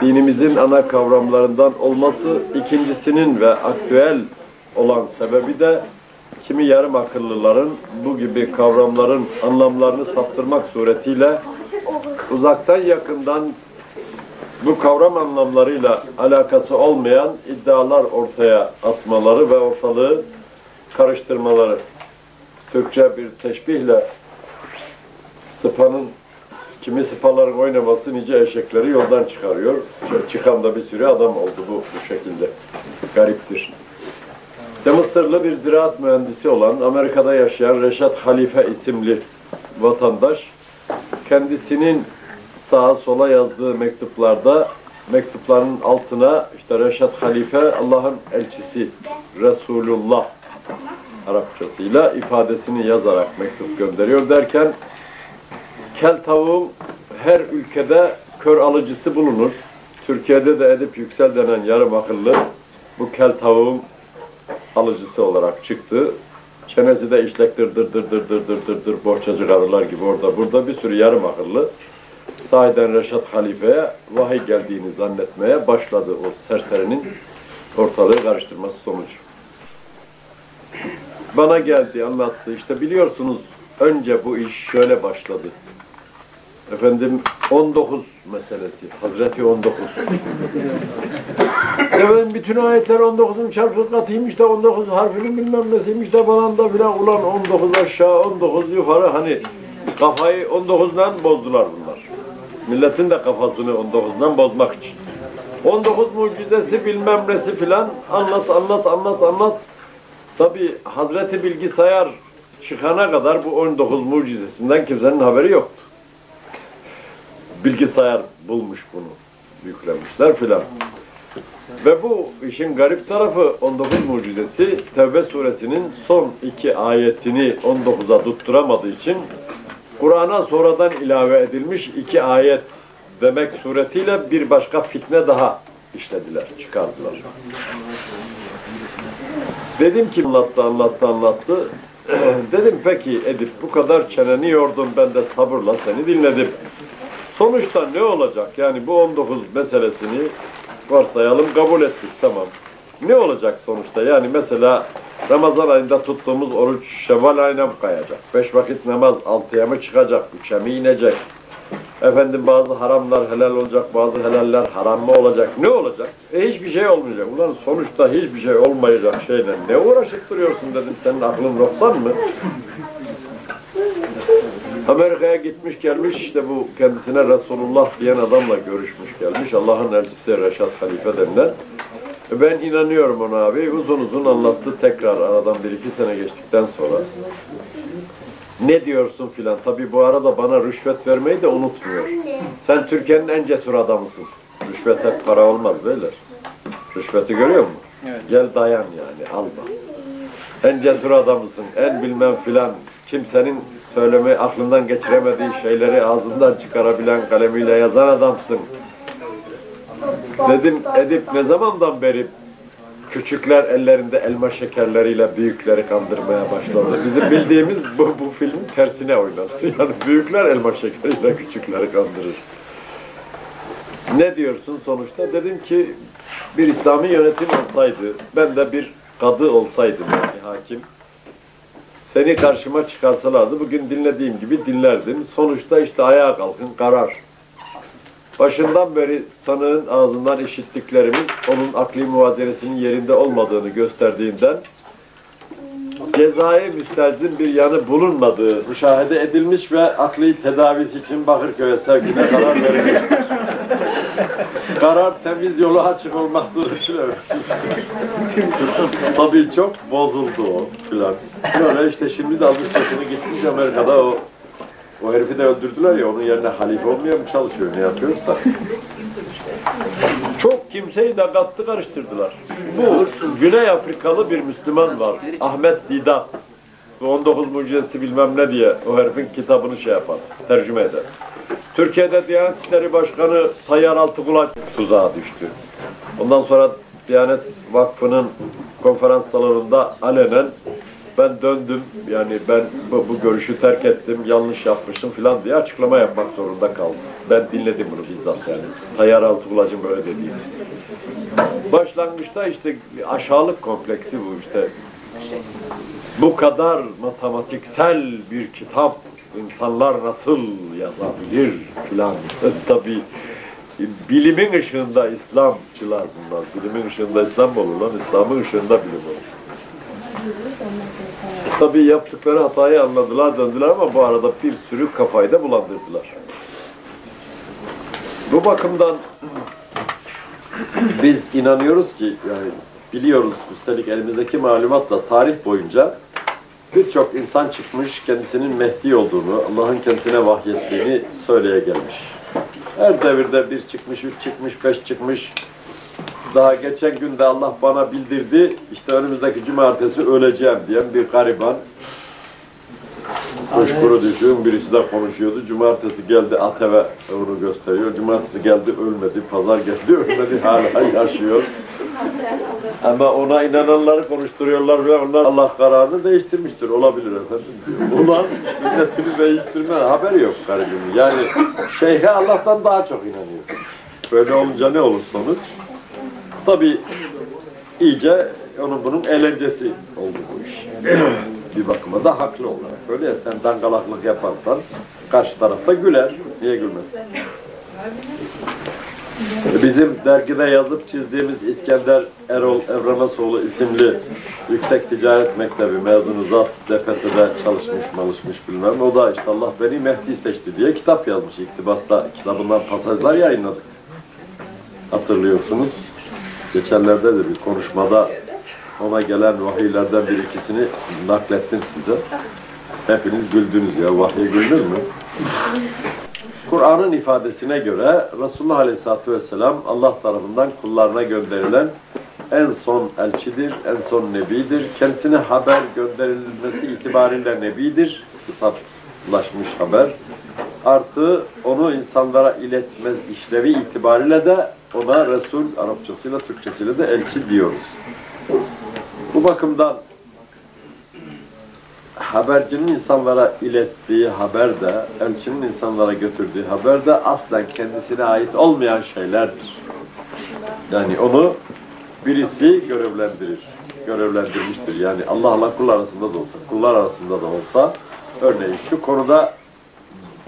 dinimizin ana kavramlarından olması, ikincisinin ve aktüel olan sebebi de kimi yarım akıllıların bu gibi kavramların anlamlarını saptırmak suretiyle uzaktan yakından bu kavram anlamlarıyla alakası olmayan iddialar ortaya atmaları ve ortalığı karıştırmaları. Türkçe bir teşbihle sıpanın kimi sıpaların oynaması nice eşekleri yoldan çıkarıyor. Çıkan da bir sürü adam oldu bu, bu şekilde. Gariptir. De Mısırlı bir ziraat mühendisi olan Amerika'da yaşayan Reşat Halife isimli vatandaş kendisinin sağa sola yazdığı mektuplarda mektupların altına işte Reşat Halife Allah'ın elçisi Resulullah Arapçasıyla ifadesini yazarak mektup gönderiyor derken Kel tavuğun her ülkede kör alıcısı bulunur. Türkiye'de de Edip Yüksel denen yarım akıllı bu kel tavuğun alıcısı olarak çıktı. Çenesi de işlektir dır dır dır dır dır dır dır dır bohçacı karılar gibi orada burada bir sürü yarım akıllı. Sahiden Reşat Halife'ye vahiy geldiğini zannetmeye başladı o serserinin ortalığı karıştırması sonucu. Bana geldi anlattı işte biliyorsunuz önce bu iş şöyle başladı. Efendim 19 meselesi. Hazreti 19. Efendim bütün ayetler 19'un çarpı katıymış da 19 harfinin bilmem nesiymiş de falan da filan ulan 19 aşağı 19 yukarı hani kafayı 19'dan bozdular bunlar. Milletin de kafasını 19'dan bozmak için. 19 mucizesi bilmem nesi filan anlat anlat anlat anlat. Tabi Hazreti Bilgisayar çıkana kadar bu 19 mucizesinden kimsenin haberi yoktu. Bilgisayar bulmuş bunu. Yüklemişler filan. Ve bu işin garip tarafı 19 mucizesi Tevbe suresinin son iki ayetini 19'a tutturamadığı için Kur'an'a sonradan ilave edilmiş iki ayet demek suretiyle bir başka fitne daha işlediler, çıkardılar. Dedim ki anlattı, anlattı, anlattı. *clears throat* Dedim peki Edip bu kadar çeneni yordum ben de sabırla seni dinledim. Sonuçta ne olacak? Yani bu 19 meselesini varsayalım kabul ettik tamam. Ne olacak sonuçta? Yani mesela Ramazan ayında tuttuğumuz oruç Şevval ayına mı kayacak? Beş vakit namaz altıya mı çıkacak? Üçe mi inecek? Efendim bazı haramlar helal olacak, bazı helaller haram mı olacak? Ne olacak? E hiçbir şey olmayacak. Ulan sonuçta hiçbir şey olmayacak şeyle ne uğraşıp duruyorsun dedim. Senin aklın noksan mı? Amerika'ya gitmiş gelmiş işte bu kendisine Resulullah diyen adamla görüşmüş gelmiş. Allah'ın elçisi Reşat Halife denilen. Ben inanıyorum ona abi. Uzun uzun anlattı tekrar aradan bir iki sene geçtikten sonra. Ne diyorsun filan. Tabii bu arada bana rüşvet vermeyi de unutmuyor. Sen Türkiye'nin en cesur adamısın. Rüşvet hep para olmaz beyler. Rüşveti görüyor musun? Gel dayan yani alma. En cesur adamısın. En bilmem filan. Kimsenin söyleme aklından geçiremediği şeyleri ağzından çıkarabilen kalemiyle yazan adamsın. Dedim Edip ne zamandan beri küçükler ellerinde elma şekerleriyle büyükleri kandırmaya başladı. Bizim bildiğimiz bu, bu filmin tersine oynadı. *laughs* Yani büyükler elma şekeriyle küçükleri kandırır. Ne diyorsun sonuçta? Dedim ki bir İslami yönetim olsaydı, ben de bir kadı olsaydım yani hakim. Seni karşıma çıkarsalardı bugün dinlediğim gibi dinlerdim. Sonuçta işte ayağa kalkın karar. Başından beri sanığın ağzından işittiklerimiz onun akli muvazenesinin yerinde olmadığını gösterdiğinden cezai müstelzim bir yanı bulunmadığı müşahede edilmiş ve akli tedavisi için Bakırköy'e sevkine karar verilmiştir. Karar temiz yolu açık olmak suretiyle Tabii çok bozuldu o filan. Böyle işte şimdi de almış başını gitmiş Amerika'da o o herifi de öldürdüler ya onun yerine halife olmaya mı çalışıyor ne yapıyorsa. Çok kimseyi de kattı karıştırdılar. Bu Güney Afrikalı bir Müslüman var. Ahmet Didat. Bu 19 mucizesi bilmem ne diye o herifin kitabını şey yapar, tercüme eder. Türkiye'de Diyanet İşleri Başkanı Tayyar Altıkulaç tuzağa düştü. Ondan sonra Diyanet Vakfı'nın konferans salonunda alenen ben döndüm yani ben bu, bu görüşü terk ettim yanlış yapmışım filan diye açıklama yapmak zorunda kaldım. Ben dinledim bunu bizzat yani. Tayyar Altıkulac'ın böyle dediğini. Başlangıçta işte aşağılık kompleksi bu işte. Bu kadar matematiksel bir kitap insanlar nasıl yazabilir filan. *laughs* Tabii bilimin ışığında İslamcılar bunlar. Bilimin ışığında İslam olur lan. İslam'ın ışığında bilim olur. Tabii yaptıkları hatayı anladılar, döndüler ama bu arada bir sürü kafayı da bulandırdılar. Bu bakımdan biz inanıyoruz ki, yani biliyoruz üstelik elimizdeki malumatla tarih boyunca birçok insan çıkmış, kendisinin Mehdi olduğunu, Allah'ın kendisine vahyettiğini söyleye gelmiş. Her devirde bir çıkmış, üç çıkmış, beş çıkmış, daha geçen gün de Allah bana bildirdi, işte önümüzdeki cumartesi öleceğim diyen bir gariban. Kuşkuru düşüğün birisi de konuşuyordu. Cumartesi geldi ATV onu gösteriyor. Cumartesi geldi ölmedi, pazar geldi *laughs* ölmedi, hala yaşıyor. Ama ona inananları konuşturuyorlar ve onlar Allah kararını değiştirmiştir. Olabilir efendim. Ulan sünnetini değiştirme haberi yok garibim. Yani şeyhe Allah'tan daha çok inanıyor. Böyle olunca ne olur sonuç? Tabi iyice onun bunun eğlencesi oldu bu iş. bir bakıma da haklı olarak. Öyle ya sen dangalaklık yaparsan karşı tarafta güler. Niye gülmez? Bizim dergide yazıp çizdiğimiz İskender Erol Evranasoğlu isimli Yüksek Ticaret Mektebi mezunu zat DPT'de çalışmış malışmış bilmem. O da işte Allah beni Mehdi seçti diye kitap yazmış iktibasta. Kitabından pasajlar yayınladık. Hatırlıyorsunuz. Geçenlerde de bir konuşmada ona gelen vahiylerden bir ikisini naklettim size. Hepiniz güldünüz ya. Vahye güldün mü? Kur'an'ın ifadesine göre Resulullah Aleyhisselatü Vesselam Allah tarafından kullarına gönderilen en son elçidir, en son nebidir. Kendisine haber gönderilmesi itibariyle nebidir. Kitaplaşmış haber. Artı onu insanlara iletmez işlevi itibariyle de ona Resul, Arapçasıyla, Türkçesiyle de elçi diyoruz. Bu bakımdan habercinin insanlara ilettiği haber de, elçinin insanlara götürdüğü haber de aslen kendisine ait olmayan şeylerdir. Yani onu birisi görevlendirir, görevlendirmiştir. Yani Allah'la kul arasında da olsa, kullar arasında da olsa, örneğin şu konuda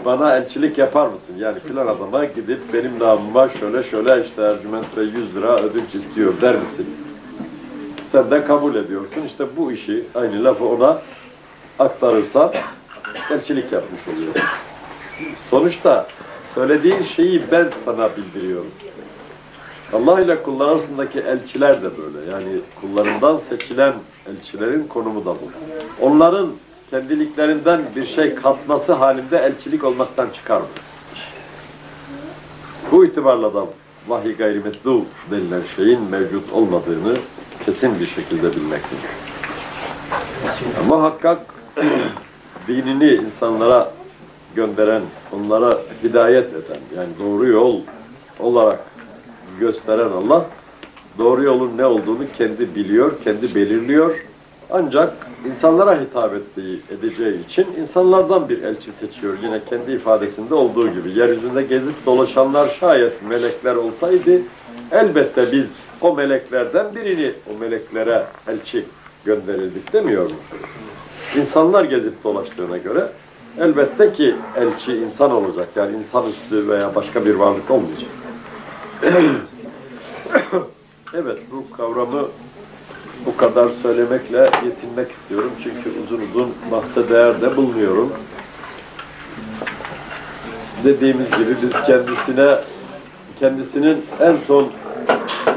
bana elçilik yapar mısın? Yani filan adama gidip benim namıma şöyle şöyle işte Ercüment Bey 100 lira ödünç istiyor der misin? Sen de kabul ediyorsun. İşte bu işi, aynı lafı ona aktarırsa elçilik yapmış oluyor. Sonuçta söylediğin şeyi ben sana bildiriyorum. Allah ile kullar arasındaki elçiler de böyle. Yani kullarından seçilen elçilerin konumu da bu. Onların kendiliklerinden bir şey katması halinde elçilik olmaktan çıkarmıyor. Bu itibarla da vahiy gayrimetlu denilen şeyin mevcut olmadığını kesin bir şekilde bilmektedir. Muhakkak dinini insanlara gönderen, onlara hidayet eden, yani doğru yol olarak gösteren Allah, doğru yolun ne olduğunu kendi biliyor, kendi belirliyor. Ancak insanlara hitap ettiği, edeceği için insanlardan bir elçi seçiyor. Yine kendi ifadesinde olduğu gibi. Yeryüzünde gezip dolaşanlar şayet melekler olsaydı, elbette biz o meleklerden birini o meleklere elçi gönderildik demiyor mu? İnsanlar gezip dolaştığına göre elbette ki elçi insan olacak. Yani insanüstü veya başka bir varlık olmayacak. *coughs* evet bu kavramı bu kadar söylemekle yetinmek istiyorum. Çünkü uzun uzun bahse değerde bulunuyorum. Dediğimiz gibi biz kendisine kendisinin en son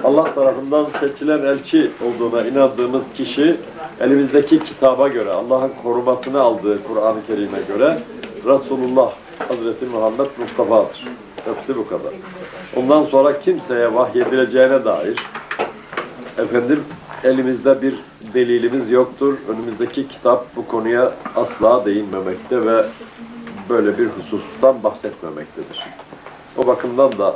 Allah tarafından seçilen elçi olduğuna inandığımız kişi elimizdeki kitaba göre, Allah'ın korumasını aldığı Kur'an-ı Kerim'e göre Resulullah Hazreti Muhammed Mustafa'dır. Hepsi bu kadar. Ondan sonra kimseye vahyedileceğine dair efendim elimizde bir delilimiz yoktur. Önümüzdeki kitap bu konuya asla değinmemekte ve böyle bir husustan bahsetmemektedir. O bakımdan da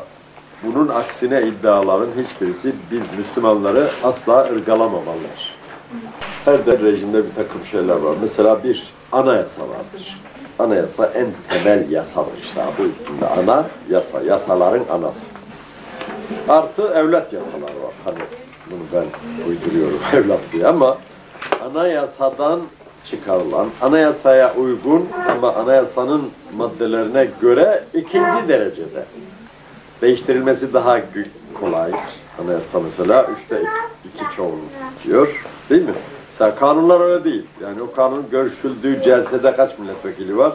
bunun aksine iddiaların hiçbirisi biz Müslümanları asla ırgalamamalıdır. Her de rejimde bir takım şeyler var. Mesela bir anayasa vardır. Anayasa en temel yasadır işte bu üstünde ana yasa, yasaların anası. Artı evlat yasalar var. Hani bunu ben uyduruyorum *laughs* evlat diye ama anayasadan çıkarılan, anayasaya uygun ama anayasanın maddelerine göre ikinci derecede değiştirilmesi daha kolay. Anayasa mesela üçte iki, çoğunluk diyor. Değil mi? Mesela kanunlar öyle değil. Yani o kanun görüşüldüğü celsede kaç milletvekili var?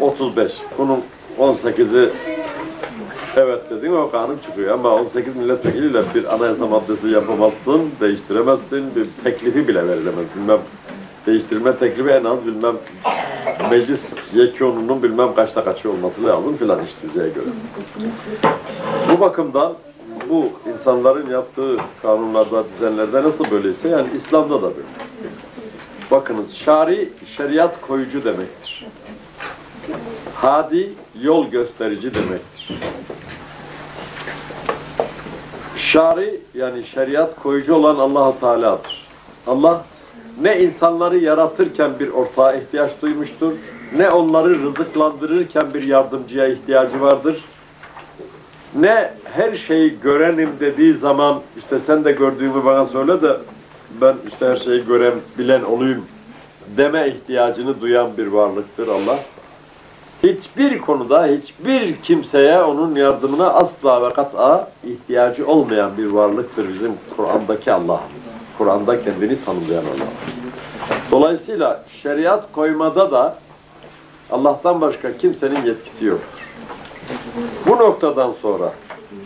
35. Bunun 18'i evet dedin o kanun çıkıyor ama 18 milletvekiliyle bir anayasa maddesi yapamazsın, değiştiremezsin, bir teklifi bile verilemez. Bilmem değiştirme teklifi en az bilmem meclis yekununun bilmem kaçta kaçı olması lazım filan iş düzeye göre. Bu bakımdan bu insanların yaptığı kanunlarda, düzenlerde nasıl böyleyse yani İslam'da da böyle. Bakınız şari şeriat koyucu demektir. Hadi yol gösterici demektir. Şari yani şeriat koyucu olan Allahu Teala'dır. Allah ne insanları yaratırken bir ortağa ihtiyaç duymuştur, ne onları rızıklandırırken bir yardımcıya ihtiyacı vardır. Ne her şeyi görenim dediği zaman işte sen de gördüğümü bana söyle de ben işte her şeyi gören, bilen olayım deme ihtiyacını duyan bir varlıktır Allah. Hiçbir konuda hiçbir kimseye onun yardımına asla ve kat'a ihtiyacı olmayan bir varlıktır bizim Kur'an'daki Allah. Kur'an'da kendini tanımlayan Allah. Dolayısıyla şeriat koymada da Allah'tan başka kimsenin yetkisi yoktur. Bu noktadan sonra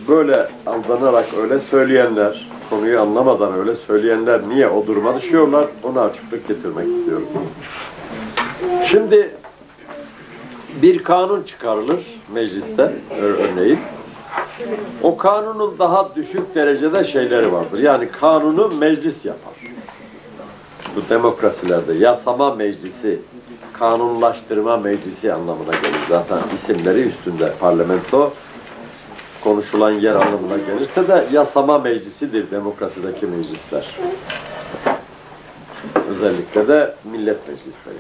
böyle aldanarak öyle söyleyenler, konuyu anlamadan öyle söyleyenler niye o duruma düşüyorlar ona açıklık getirmek istiyorum. Şimdi bir kanun çıkarılır mecliste örneğin. O kanunun daha düşük derecede şeyleri vardır. Yani kanunu meclis yapar. Bu demokrasilerde yasama meclisi, kanunlaştırma meclisi anlamına gelir. Zaten isimleri üstünde parlamento konuşulan yer anlamına gelirse de yasama meclisidir demokrasideki meclisler. Özellikle de millet meclisleri,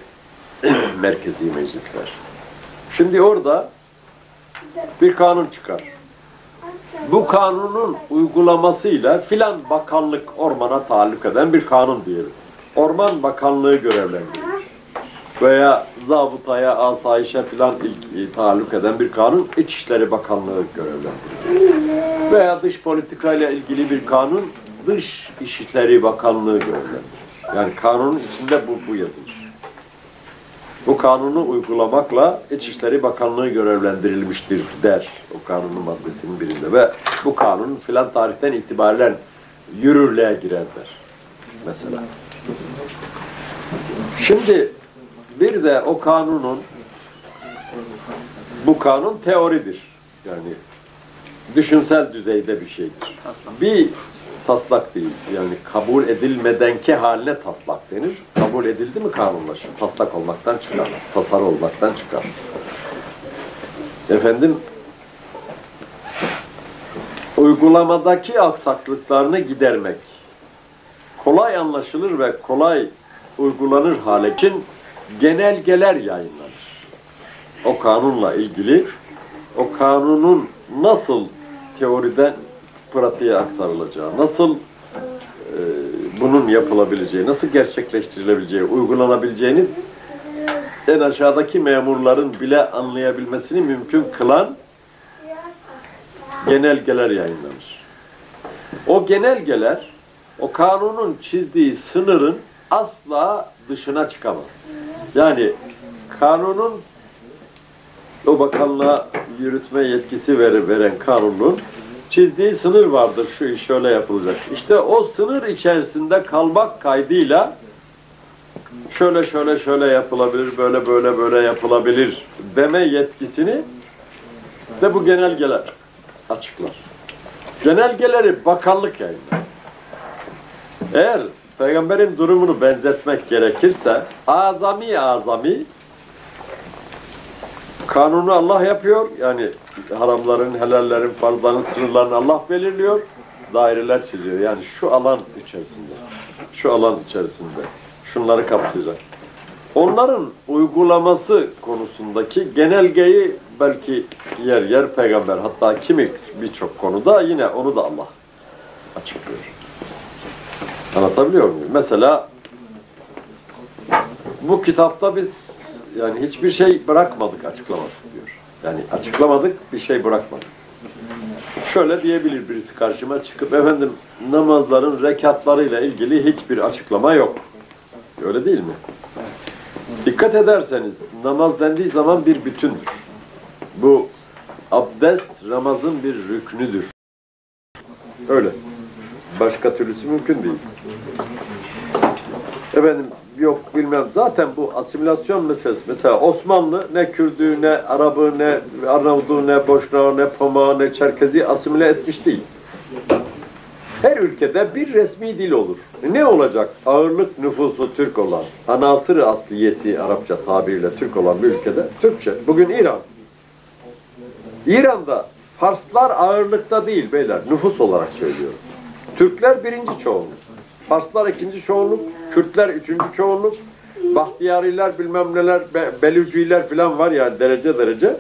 *clears throat* merkezi meclisler. Şimdi orada bir kanun çıkar. Bu kanunun uygulamasıyla filan bakanlık ormana taalluk eden bir kanun diyelim. Orman Bakanlığı görevlendirir. Veya zabıtaya, asayişe filan il- taalluk eden bir kanun İçişleri Bakanlığı görevlendirir. Veya dış politikayla ilgili bir kanun Dış İşleri Bakanlığı görevlendirir. Yani kanunun içinde bu, bu yazılır. Bu kanunu uygulamakla İçişleri Bakanlığı görevlendirilmiştir der o kanunun maddesinin birinde ve bu kanun filan tarihten itibaren yürürlüğe girer der mesela. Şimdi bir de o kanunun bu kanun teoridir. Yani düşünsel düzeyde bir şeydir. Bir taslak değil. Yani kabul edilmedenki haline taslak denir. Kabul edildi mi kanunlaşır. Taslak olmaktan çıkar. Tasarı olmaktan çıkar. Efendim uygulamadaki aksaklıklarını gidermek kolay anlaşılır ve kolay uygulanır hale için genelgeler yayınlanır. O kanunla ilgili o kanunun nasıl teoriden pratiğe aktarılacağı, nasıl e, bunun yapılabileceği, nasıl gerçekleştirilebileceği, uygulanabileceğini en aşağıdaki memurların bile anlayabilmesini mümkün kılan genelgeler yayınlanır. O genelgeler o kanunun çizdiği sınırın asla dışına çıkamaz. Yani kanunun o bakanlığa yürütme yetkisi veren kanunun çizdiği sınır vardır. Şu iş şöyle yapılacak. İşte o sınır içerisinde kalmak kaydıyla şöyle şöyle şöyle yapılabilir, böyle böyle böyle yapılabilir deme yetkisini de bu genelgeler açıklar. Genelgeleri bakanlık yayınlar. Eğer peygamberin durumunu benzetmek gerekirse azami azami kanunu Allah yapıyor. Yani haramların, helallerin, farzların sınırlarını Allah belirliyor. Daireler çiziyor. Yani şu alan içerisinde, şu alan içerisinde şunları kapsayacak. Onların uygulaması konusundaki genelgeyi belki yer yer peygamber hatta kimi birçok konuda yine onu da Allah açıklıyor. Anlatabiliyor muyum? Mesela bu kitapta biz yani hiçbir şey bırakmadık, açıklamadık diyor. Yani açıklamadık, bir şey bırakmadık. Şöyle diyebilir birisi karşıma çıkıp efendim namazların rekatlarıyla ilgili hiçbir açıklama yok. Öyle değil mi? Dikkat ederseniz namaz dendiği zaman bir bütündür. Bu abdest namazın bir rüknüdür. Öyle. Başka türlüsü mümkün değil. Efendim yok bilmem zaten bu asimilasyon meselesi. Mesela Osmanlı ne Kürdü ne Arabı ne Arnavutlu ne Boşnağı ne Pama ne Çerkezi asimile etmiş değil. Her ülkede bir resmi dil olur. Ne olacak? Ağırlık nüfusu Türk olan, anasır asliyesi Arapça tabiriyle Türk olan bir ülkede Türkçe. Bugün İran. İran'da Farslar ağırlıkta değil beyler, nüfus olarak söylüyorum. Türkler birinci çoğunluk. Farslar ikinci çoğunluk, Kürtler üçüncü çoğunluk, Bahtiyariler bilmem neler, Be Belücüler falan var yani derece derece.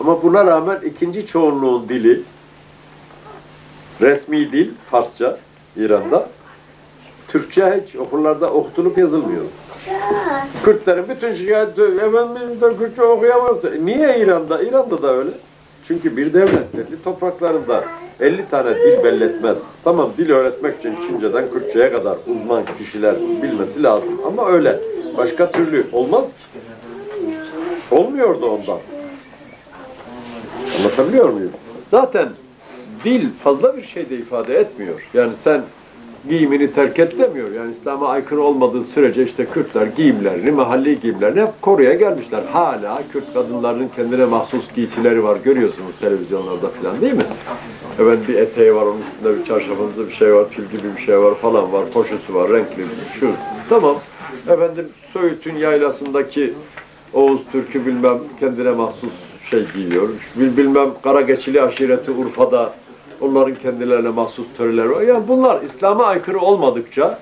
Ama buna rağmen ikinci çoğunluğun dili, resmi dil Farsça İran'da. Türkçe hiç okullarda okutulup yazılmıyor. Kürtlerin bütün şikayeti efendim de Kürtçe okuyamaz. E Niye İran'da? İran'da da öyle. Çünkü bir devlet belli topraklarında 50 tane dil belletmez. Tamam dil öğretmek için Çince'den Kürtçe'ye kadar uzman kişiler bilmesi lazım. Ama öyle. Başka türlü olmaz ki. Olmuyordu ondan. Anlatabiliyor muyum? Zaten dil fazla bir şey de ifade etmiyor. Yani sen giyimini terk et demiyor. Yani İslam'a aykırı olmadığı sürece işte Kürtler giyimlerini, mahalli giyimlerini hep koruya gelmişler. Hala Kürt kadınlarının kendine mahsus giysileri var. Görüyorsunuz televizyonlarda falan değil mi? Evet bir eteği var, onun üstünde bir çarşafında bir şey var, tül gibi bir şey var falan var, poşeti var, renkli şu. Tamam. Efendim Söğüt'ün yaylasındaki Oğuz Türk'ü bilmem kendine mahsus şey giyiyor. Bil- Bilmem Karageçili aşireti Urfa'da onların kendilerine mahsus töreleri var. Yani bunlar İslam'a aykırı olmadıkça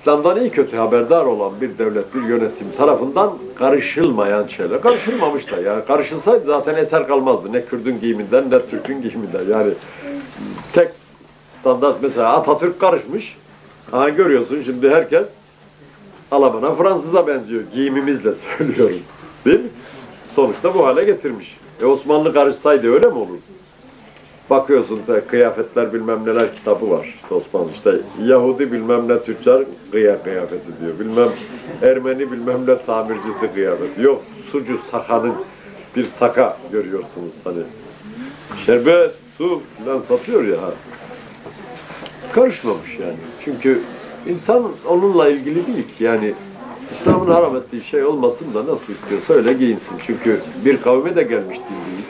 İslam'dan iyi kötü haberdar olan bir devlet, bir yönetim tarafından karışılmayan şeyler. Karışılmamış da yani karışılsaydı zaten eser kalmazdı. Ne Kürdün giyiminden ne Türk'ün giyiminden. Yani tek standart mesela Atatürk karışmış. Ha görüyorsun şimdi herkes Alman'a Fransız'a benziyor. Giyimimizle *laughs* söylüyorum. Değil mi? Sonuçta bu hale getirmiş. E Osmanlı karışsaydı öyle mi olur? Bakıyorsun da kıyafetler bilmem neler kitabı var Osmanlı işte Yahudi bilmem ne tüccar kıya kıyafeti diyor. Bilmem Ermeni bilmem ne tamircisi kıyafeti. Yok sucu sakanın bir saka görüyorsunuz hani. Şerbet, su falan satıyor ya. Karışmamış yani. Çünkü insan onunla ilgili değil ki yani İslam'ın haram ettiği şey olmasın da nasıl istiyorsa öyle giyinsin. Çünkü bir kavme de gelmiş değil.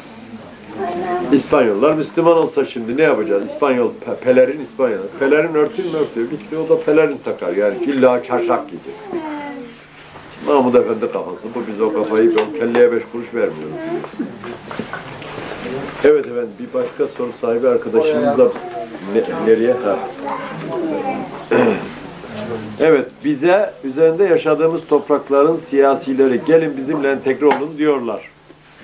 İspanyollar Müslüman olsa şimdi ne yapacağız? İspanyol, pe- pelerin İspanyol. Pelerin örtün mü örtüyor? Bitti o da pelerin takar yani. İlla çarşaf giyecek. Mahmud Efendi kafası. Bu biz o kafayı ben kelleye beş kuruş vermiyoruz biliyorsun. Evet efendim bir başka soru sahibi arkadaşımız da ne- nereye? Ha. *clears throat* Evet, bize üzerinde yaşadığımız toprakların siyasileri gelin bizimle entegre olun diyorlar.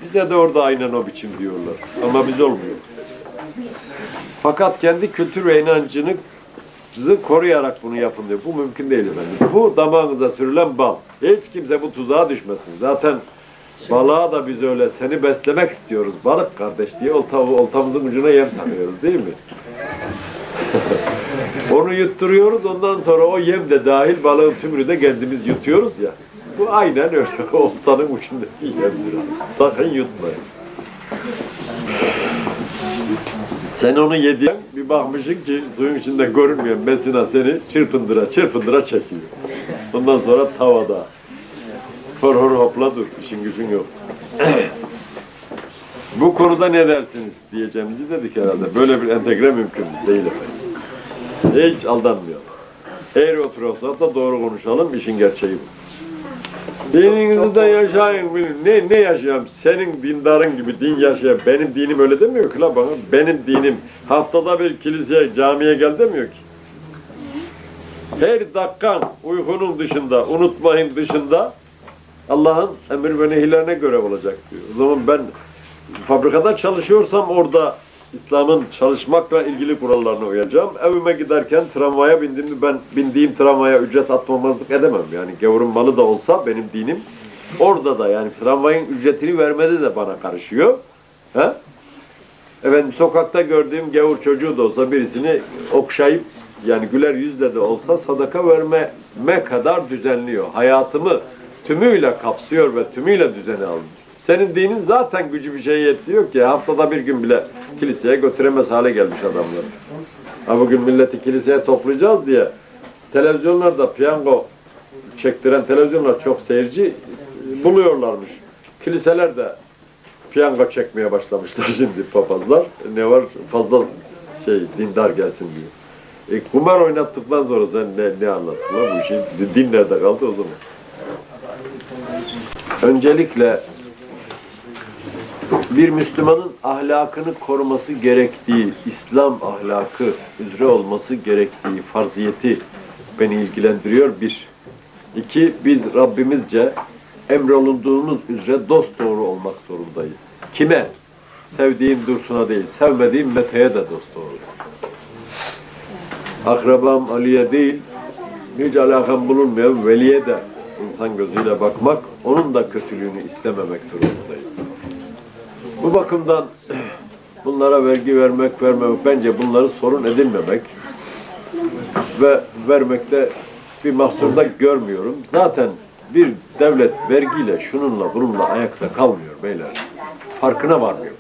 Bize de orada aynen o biçim diyorlar. Ama biz olmuyor. Fakat kendi kültür ve inancını sizi koruyarak bunu yapın diyor. Bu mümkün değil efendim. Bu damağınıza sürülen bal. Hiç kimse bu tuzağa düşmesin. Zaten balığa da biz öyle seni beslemek istiyoruz. Balık kardeş diye olta, oltamızın ucuna yem takıyoruz değil mi? *laughs* Onu yutturuyoruz ondan sonra o yem de dahil balığın tümünü de kendimiz yutuyoruz ya. Bu aynen öyle. *laughs* Oltanın ucundaki yemdir. Sakın yutmayın. Sen onu yediğin bir bakmışsın ki suyun içinde görünmeyen mesina seni çırpındıra çırpındıra çekiyor. Ondan sonra tavada. Hor hor hopla dur. işin gücün yok. *clears throat* Bu konuda ne dersiniz diyeceğimizi dedik herhalde. Böyle bir entegre mümkün değil efendim. Hiç aldanmıyor. Eğer oturuyorsa da doğru konuşalım, işin gerçeği bu. Dininizde yaşayın, ne, ne yaşayayım? Senin dindarın gibi din yaşayan, benim dinim öyle demiyor ki la bana. Benim dinim haftada bir kiliseye, camiye gel demiyor ki. Her dakikan uykunun dışında, unutmayın dışında Allah'ın emir ve nehirlerine göre olacak diyor. O zaman ben fabrikada çalışıyorsam orada İslam'ın çalışmakla ilgili kurallarına uyacağım. Evime giderken tramvaya bindiğimde ben bindiğim tramvaya ücret atmamazlık edemem. Yani gavurun malı da olsa benim dinim orada da yani tramvayın ücretini vermede de bana karışıyor. He? Efendim sokakta gördüğüm gavur çocuğu da olsa birisini okşayıp yani güler yüzle de olsa sadaka vermeme kadar düzenliyor. Hayatımı tümüyle kapsıyor ve tümüyle düzene alıyor. Senin dinin zaten gücü bir şey yetiyor ki haftada bir gün bile kiliseye götüremez hale gelmiş adamlar. Ha bugün milleti kiliseye toplayacağız diye televizyonlarda piyango çektiren televizyonlar çok seyirci buluyorlarmış. Kiliseler de piyango çekmeye başlamışlar *laughs* şimdi papazlar. Ne var fazla şey dindar gelsin diye. E, kumar oynattıktan sonra sen ne, ne anlattılar bu işin? Din nerede kaldı o zaman? Öncelikle bir Müslümanın ahlakını koruması gerektiği, İslam ahlakı üzere olması gerektiği farziyeti beni ilgilendiriyor. Bir. İki, biz Rabbimizce emrolunduğumuz üzere dost doğru olmak zorundayız. Kime? Sevdiğim Dursun'a değil, sevmediğim Mete'ye de dost doğru. Akrabam Ali'ye değil, hiç alakam bulunmayan veliye de insan gözüyle bakmak, onun da kötülüğünü istememek durumundayız. Bu bakımdan bunlara vergi vermek, vermemek, bence bunları sorun edinmemek ve vermekte bir mahsur da görmüyorum. Zaten bir devlet vergiyle, şununla, bununla ayakta kalmıyor beyler. Farkına varmıyor.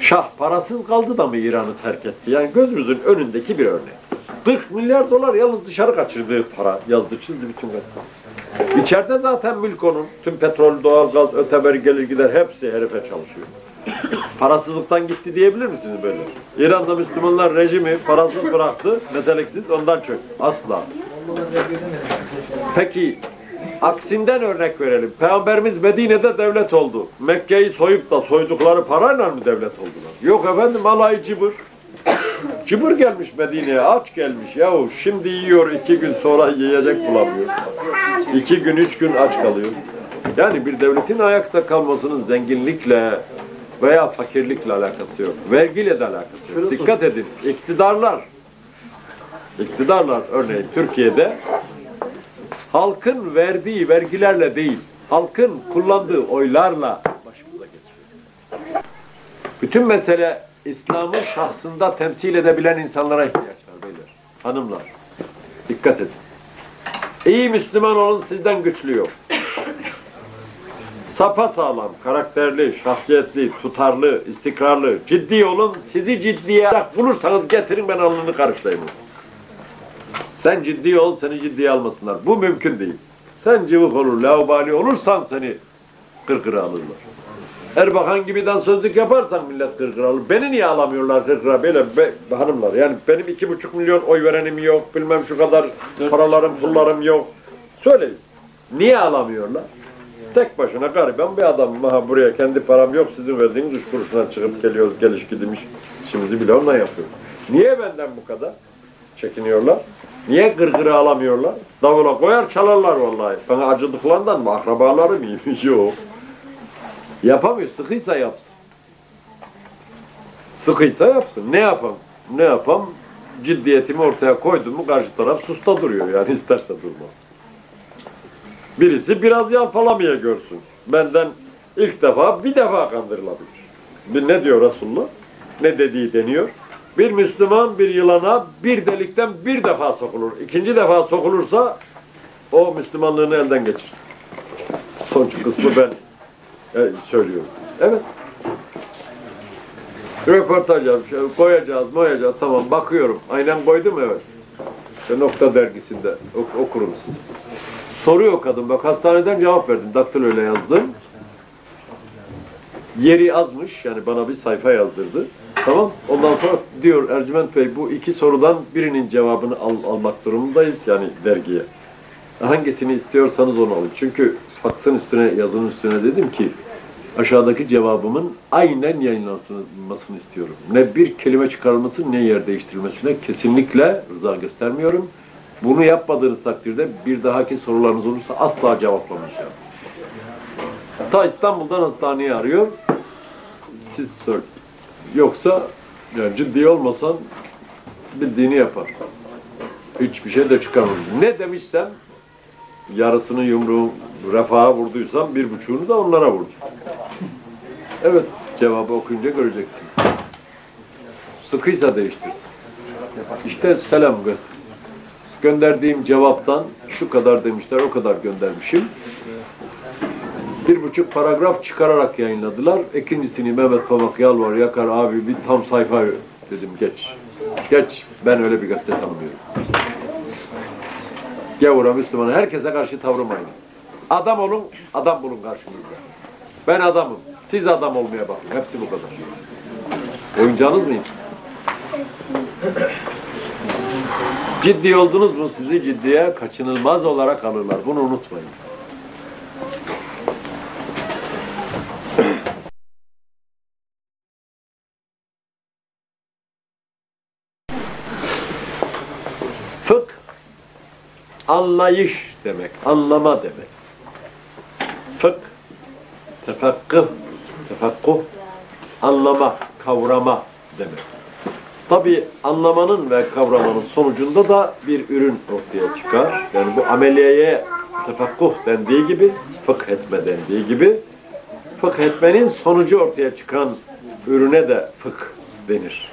Şah parasız kaldı da mı İran'ı terk etti? Yani gözümüzün önündeki bir örnek. 40 milyar dolar yalnız dışarı kaçırdığı para yazdı çizdi bütün gazete. İçeride zaten mülk onun. Tüm petrol, doğalgaz, öteber gelir gider hepsi herife çalışıyor. Parasızlıktan gitti diyebilir misiniz böyle? İran'da Müslümanlar rejimi parasız bıraktı, meteliksiz ondan çöktü. Asla. Peki aksinden örnek verelim. Peygamberimiz Medine'de devlet oldu. Mekke'yi soyup da soydukları parayla mı devlet oldular? Yok efendim alay cıbır. Cıbır gelmiş Medine'ye aç gelmiş. Yahu şimdi yiyor iki gün sonra yiyecek bulamıyor. İki gün üç gün aç kalıyor. Yani bir devletin ayakta kalmasının zenginlikle veya fakirlikle alakası yok. Vergiyle de alakası yok. Dikkat edin. İktidarlar iktidarlar örneğin Türkiye'de halkın verdiği vergilerle değil, halkın kullandığı oylarla başımıza geçiyor. Bütün mesele İslam'ı şahsında temsil edebilen insanlara ihtiyaç var beyler, hanımlar. Dikkat edin. İyi Müslüman olun sizden güçlü yok. Sapa sağlam, karakterli, şahsiyetli, tutarlı, istikrarlı, ciddi olun. Sizi ciddiye bulursanız getirin ben alnını karışlayayım. Sen ciddi ol, seni ciddiye almasınlar. Bu mümkün değil. Sen cıvık olur, laubali olursan seni kırkıra alırlar. Erbakan gibi dansözlük yaparsan millet kırkıra alır. Beni niye alamıyorlar kırkıra? Böyle be, hanımlar. Yani benim iki buçuk milyon oy verenim yok. Bilmem şu kadar paralarım, pullarım yok. Söyleyin. Niye alamıyorlar? Tek başına gariban bir adamım. Aha buraya kendi param yok. Sizin verdiğiniz üç kuruşuna çıkıp geliyoruz. Geliş gidimiş. İşimizi bile onunla yapıyoruz. Niye benden bu kadar çekiniyorlar? Niye gırgırı alamıyorlar? Davula koyar çalarlar vallahi. Bana acıdıklarından mı? Akrabaları mıyım? *laughs* Yok. Yapamıyor. Sıkıysa yapsın. Sıkıysa yapsın. Ne yapam? Ne yapam? Ciddiyetimi ortaya koydum mu karşı taraf susta duruyor yani *laughs* isterse durmaz. Birisi biraz yalpalamaya görsün. Benden ilk defa bir defa kandırılabilir. Bir ne diyor Resulullah? Ne dediği deniyor. Bir Müslüman bir yılana bir delikten bir defa sokulur. İkinci defa sokulursa o Müslümanlığını elden geçirir. Son kısmı ben e, söylüyorum. Evet. Röportaj yapmış. Koyacağız, moyacağız. Tamam bakıyorum. Aynen koydum evet. İşte Nokta dergisinde ok- okurum size. Soruyor kadın. Bak hastaneden cevap verdim. Daktiloyla yazdım. Yeri azmış. Yani bana bir sayfa yazdırdı. Tamam. Ondan sonra diyor Ercüment Bey bu iki sorudan birinin cevabını al- almak durumundayız yani dergiye. Hangisini istiyorsanız onu alın. Çünkü faksın üstüne yazının üstüne dedim ki aşağıdaki cevabımın aynen yayınlanmasını istiyorum. Ne bir kelime çıkarılması ne yer değiştirilmesine kesinlikle rıza göstermiyorum. Bunu yapmadığınız takdirde bir dahaki sorularınız olursa asla cevaplamayacağım. Ta İstanbul'dan hastaneye arıyor. Siz sor. Yoksa yani ciddi olmasan bildiğini yapar. Hiçbir şey de çıkarmaz. Ne demişsem yarısını yumruğum refaha vurduysam bir buçuğunu da onlara vurdum. Evet cevabı okuyunca göreceksiniz. Sıkıysa değiştirsin. İşte selam. Gönderdiğim cevaptan şu kadar demişler, o kadar göndermişim. Bir buçuk paragraf çıkararak yayınladılar. İkincisini Mehmet Pamak Yalvar Yakar abi bir tam sayfa dedim geç. Geç. Ben öyle bir gazete tanımıyorum. Gavura, Müslümana herkese karşı tavrım aynı. Adam olun, adam bulun karşınızda. Ben adamım. Siz adam olmaya bakın. Hepsi bu kadar. Oyuncağınız mıyım? Ciddi oldunuz mu sizi ciddiye kaçınılmaz olarak alırlar. Bunu unutmayın. Fık anlayış demek, anlama demek. Fık tefakkıh, tefakkuh anlama, kavrama demek. Tabi anlamanın ve kavramanın sonucunda da bir ürün ortaya çıkar. Yani bu ameliyeye tefakkuh dendiği gibi, fıkh etme dendiği gibi, fıkh etmenin sonucu ortaya çıkan ürüne de fıkh denir.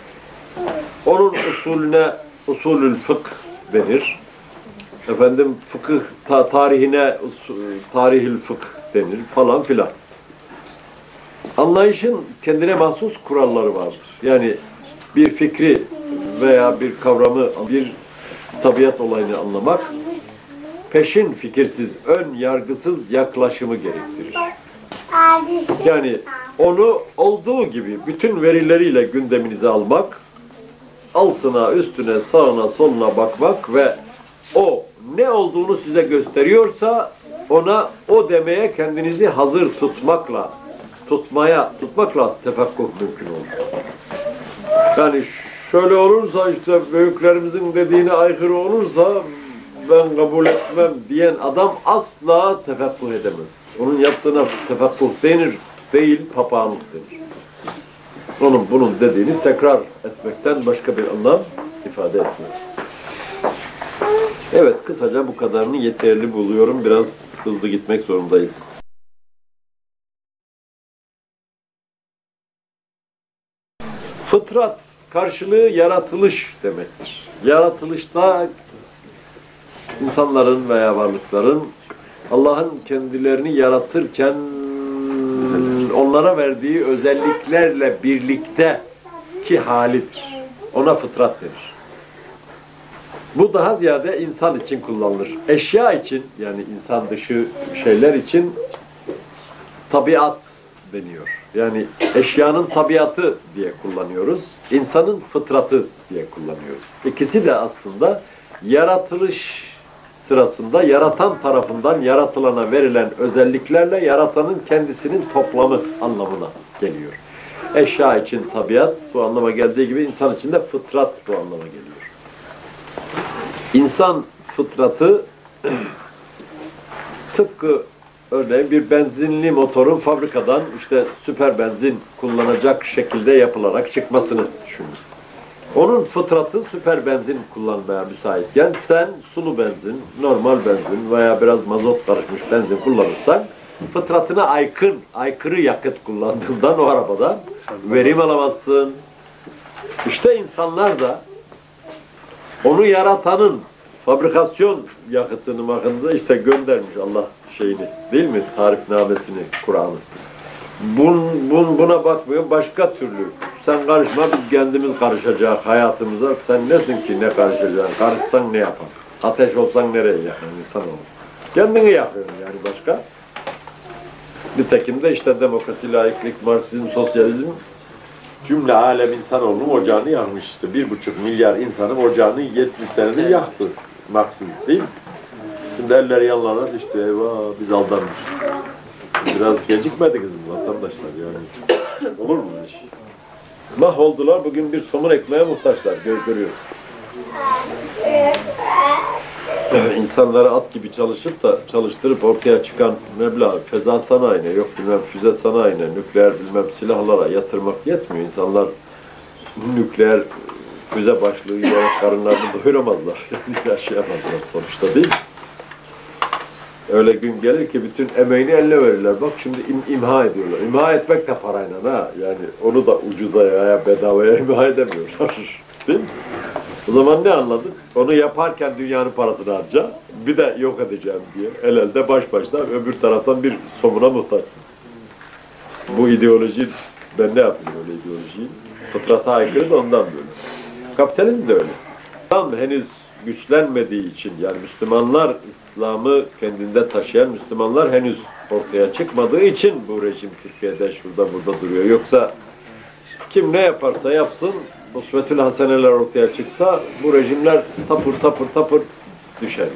Onun usulüne usulül fıkh denir. Efendim fıkıh ta- tarihine tarihil fıkh denir falan filan. Anlayışın kendine mahsus kuralları vardır. Yani bir fikri veya bir kavramı, bir tabiat olayını anlamak peşin fikirsiz, ön yargısız yaklaşımı gerektirir. Yani onu olduğu gibi bütün verileriyle gündeminize almak, altına, üstüne, sağına, soluna bakmak ve o ne olduğunu size gösteriyorsa ona o demeye kendinizi hazır tutmakla, tutmaya, tutmakla tefakkuh mümkün olur. Yani şöyle olursa işte büyüklerimizin dediğine aykırı olursa ben kabul etmem diyen adam asla tefakkuh edemez. Onun yaptığına tefakkuh denir, değil papağanlık denir. Onun bunun dediğini tekrar etmekten başka bir anlam ifade etmiyor. Evet, kısaca bu kadarını yeterli buluyorum. Biraz hızlı gitmek zorundayız. Fıtrat karşılığı yaratılış demektir. Yaratılışta insanların veya varlıkların Allah'ın kendilerini yaratırken onlara verdiği özelliklerle birlikte ki halidir. Ona fıtrat denir. Bu daha ziyade insan için kullanılır. Eşya için yani insan dışı şeyler için tabiat deniyor. Yani eşyanın tabiatı diye kullanıyoruz. İnsanın fıtratı diye kullanıyoruz. İkisi de aslında yaratılış sırasında yaratan tarafından yaratılana verilen özelliklerle yaratanın kendisinin toplamı anlamına geliyor. Eşya için tabiat bu anlama geldiği gibi insan için de fıtrat bu anlama geliyor. İnsan fıtratı *clears throat* tıpkı örneğin bir benzinli motorun fabrikadan işte süper benzin kullanacak şekilde yapılarak çıkmasını düşünün. Onun fıtratı süper benzin kullanmaya müsaitken sen sulu benzin, normal benzin veya biraz mazot karışmış benzin kullanırsan fıtratına aykın, aykırı yakıt kullandığından o arabadan verim alamazsın. İşte insanlar da onu yaratanın fabrikasyon yakıtını bakınca işte göndermiş Allah şeyini değil mi? Tarifnamesini, Kur'an'ı. Bun, bun, buna bakmıyor başka türlü. Sen karışma biz kendimiz karışacak hayatımıza. Sen nesin ki ne karışacaksın? Karışsan ne yapar? Ateş olsan nereye yakın insan olur? Kendini yakıyorsun yani başka. Nitekim de işte demokrasi, laiklik, Marksizm, sosyalizm cümle alem insanoğlunun ocağını yakmış işte. Bir buçuk milyar insanın ocağını 70 senede yaktı Marksizm değil mi? Şimdi eller yanlarına işte eyvah biz aldanmış. Biraz gecikmediniz mi vatandaşlar yani? Olur mu bu iş? Mahvoldular bugün bir somun ekmeğe muhtaçlar gör, görüyoruz. İnsanları at gibi çalışıp da çalıştırıp ortaya çıkan meblağ feza sanayine, yok bilmem füze sanayine, nükleer bilmem silahlara yatırmak yetmiyor. İnsanlar nükleer füze başlığı yiyerek karınlarını doyuramazlar. *laughs* Yaşayamazlar sonuçta değil? Öyle gün gelir ki bütün emeğini eline verirler. Bak şimdi im- imha ediyorlar. İmha etmek de parayla ha. Yani onu da ucuza ya bedavaya *laughs* imha edemiyorlar. Değil mi? O zaman ne anladık? Onu yaparken dünyanın parasını harca. Bir de yok edeceğim diye. El elde baş başta öbür taraftan bir somuna muhtaçsın. Bu ideoloji ben ne yapayım öyle ideolojiyi? Fıtrata aykırı da ondan böyle. Kapitalizm de öyle. Tam henüz güçlenmediği için yani Müslümanlar İslam'ı kendinde taşıyan Müslümanlar henüz ortaya çıkmadığı için bu rejim Türkiye'de şurada burada duruyor. Yoksa kim ne yaparsa yapsın Usvetül Haseneler ortaya çıksa bu rejimler tapır tapır tapır düşer.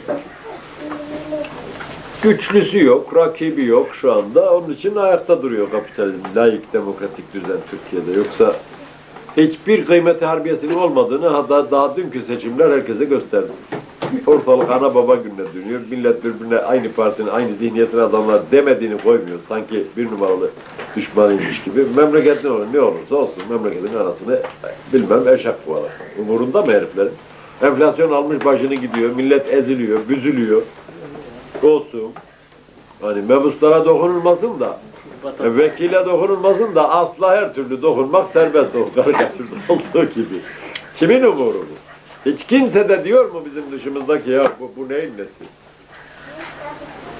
Güçlüsü yok, rakibi yok şu anda. Onun için ayakta duruyor kapitalizm, layık demokratik düzen Türkiye'de. Yoksa hiçbir kıymeti harbiyesinin olmadığını hatta daha dünkü seçimler herkese gösterdi. Ortalık ana baba gününe dönüyor. Millet birbirine aynı partinin, aynı zihniyetin adamlar demediğini koymuyor. Sanki bir numaralı düşmanıymış gibi. Memleketin olur, ne olursa olsun memleketin anasını bilmem eşek kovalasın. Umurunda mı heriflerin? Enflasyon almış başını gidiyor, millet eziliyor, büzülüyor. Olsun. Hani mebuslara dokunulmasın da, vekile dokunulmasın da asla her türlü dokunmak serbest o karikatürde *laughs* olduğu gibi. Kimin umuru bu? Hiç kimse de diyor mu bizim dışımızdaki ya bu, bu neyin nesi?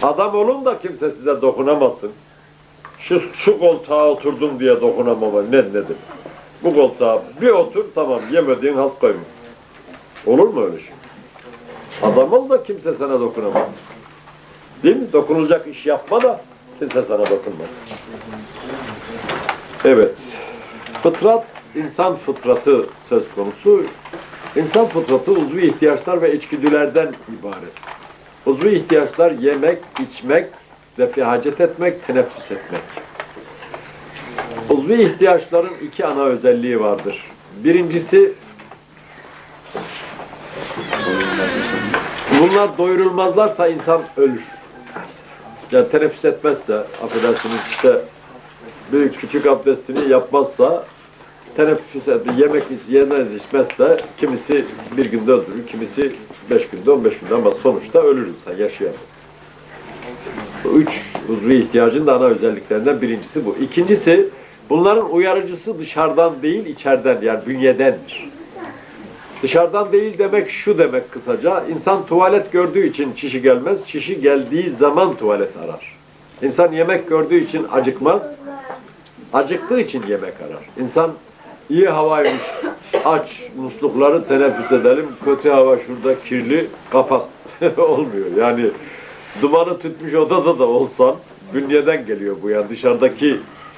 Adam olun da kimse size dokunamasın. Şu, şu koltuğa oturdum diye dokunamama ne nedir? Bu koltuğa bir otur tamam yemediğin halt koyma. Olur mu öyle şey? Adam ol da kimse sana dokunamaz. Değil mi? Dokunulacak iş yapma da kimse sana dokunmaz. Evet. Fıtrat, insan fıtratı söz konusu. İnsan fıtratı uzvu ihtiyaçlar ve içgüdülerden ibaret. Uzvu ihtiyaçlar yemek, içmek, ve hacet etmek, teneffüs etmek. Uzvu ihtiyaçların iki ana özelliği vardır. Birincisi bunlar doyurulmazlarsa insan ölür. Yani teneffüs etmezse, affedersiniz işte büyük küçük abdestini yapmazsa teneffüs eder, yemek yemez içmezse kimisi bir günde öldürür, kimisi beş günde, on beş günde ama sonuçta ölür insan, yaşayamaz. Üç uzvu ihtiyacın da ana özelliklerinden birincisi bu. İkincisi, bunların uyarıcısı dışarıdan değil, içeriden yani bünyedendir. Dışarıdan değil demek şu demek kısaca, insan tuvalet gördüğü için çişi gelmez, çişi geldiği zaman tuvalet arar. İnsan yemek gördüğü için acıkmaz, acıktığı için yemek arar. İnsan iyi havaymış, aç, muslukları teneffüs edelim, kötü hava şurada kirli, kapat. *laughs* Olmuyor yani. Dumanı tütmüş odada da olsan, bünyeden geliyor bu yani dışarıdaki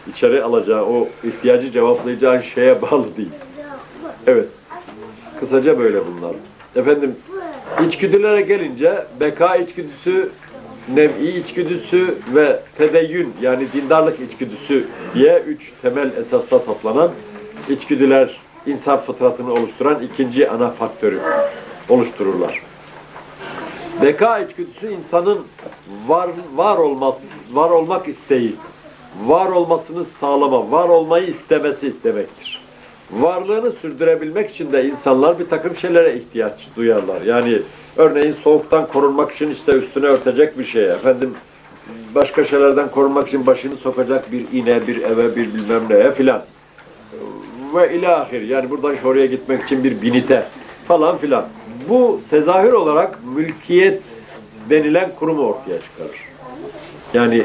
içeri alacağı, o ihtiyacı cevaplayacağın şeye bağlı değil. Evet. Kısaca böyle bunlar. Efendim, içgüdülere gelince beka içgüdüsü, nev'i içgüdüsü ve tedeyyün yani dindarlık içgüdüsü diye üç temel esasla toplanan içgüdüler insan fıtratını oluşturan ikinci ana faktörü oluştururlar. Beka içgüdüsü insanın var var olmaz, var olmak isteği, var olmasını sağlama, var olmayı istemesi demektir. Varlığını sürdürebilmek için de insanlar bir takım şeylere ihtiyaç duyarlar. Yani örneğin soğuktan korunmak için işte üstüne örtecek bir şey, efendim başka şeylerden korunmak için başını sokacak bir ine, bir eve, bir bilmem neye filan. Ve ilahir yani buradan şuraya gitmek için bir binite falan filan. Bu tezahür olarak mülkiyet denilen kurumu ortaya çıkarır. Yani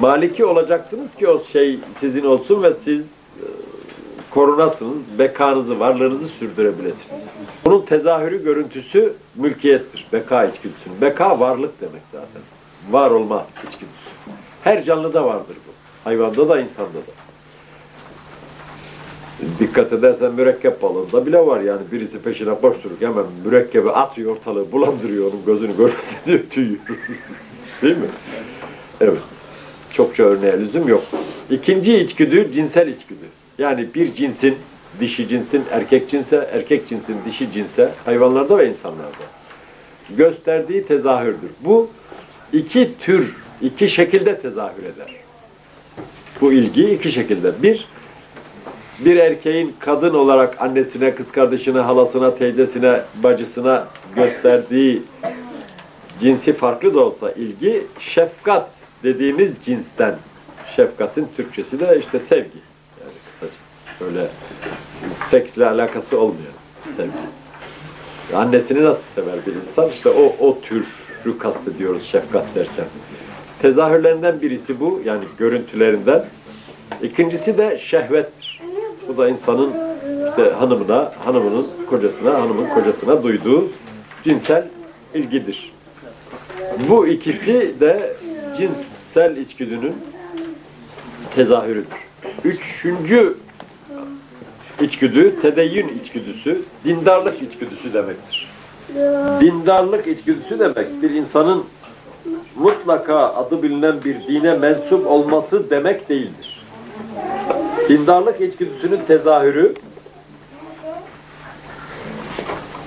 maliki olacaksınız ki o şey sizin olsun ve siz korunasınız, bekanızı, varlığınızı sürdürebilirsiniz. Bunun tezahürü, görüntüsü mülkiyettir, beka içgüdüsünün. Beka varlık demek zaten. Var olma içgüdüsü. Her canlıda vardır bu. Hayvanda da, insanda da. Dikkat edersen mürekkep balığında bile var yani birisi peşine koştururken hemen mürekkebi atıyor ortalığı bulandırıyor onun gözünü görmesin diye tüyüyor. *laughs* Değil mi? Evet. Çokça örneğe lüzum yok. İkinci içgüdü cinsel içgüdü. Yani bir cinsin, dişi cinsin erkek cinse, erkek cinsin dişi cinse hayvanlarda ve insanlarda gösterdiği tezahürdür. Bu iki tür, iki şekilde tezahür eder. Bu ilgi iki şekilde. Bir, bir erkeğin kadın olarak annesine, kız kardeşine, halasına, teyzesine, bacısına gösterdiği cinsi farklı da olsa ilgi, şefkat dediğimiz cinsten. Şefkatin Türkçesi de işte sevgi. Böyle seksle alakası olmayan sevgi. Annesini nasıl sever bir insan? İşte o, o türü kastediyoruz şefkat derken. Tezahürlerinden birisi bu, yani görüntülerinden. İkincisi de şehvettir. Bu da insanın işte hanımına, hanımının kocasına, hanımın kocasına duyduğu cinsel ilgidir. Bu ikisi de cinsel içgüdünün tezahürüdür. Üçüncü içgüdü, tedeyyün içgüdüsü, dindarlık içgüdüsü demektir. Dindarlık içgüdüsü demek bir insanın mutlaka adı bilinen bir dine mensup olması demek değildir. Dindarlık içgüdüsünün tezahürü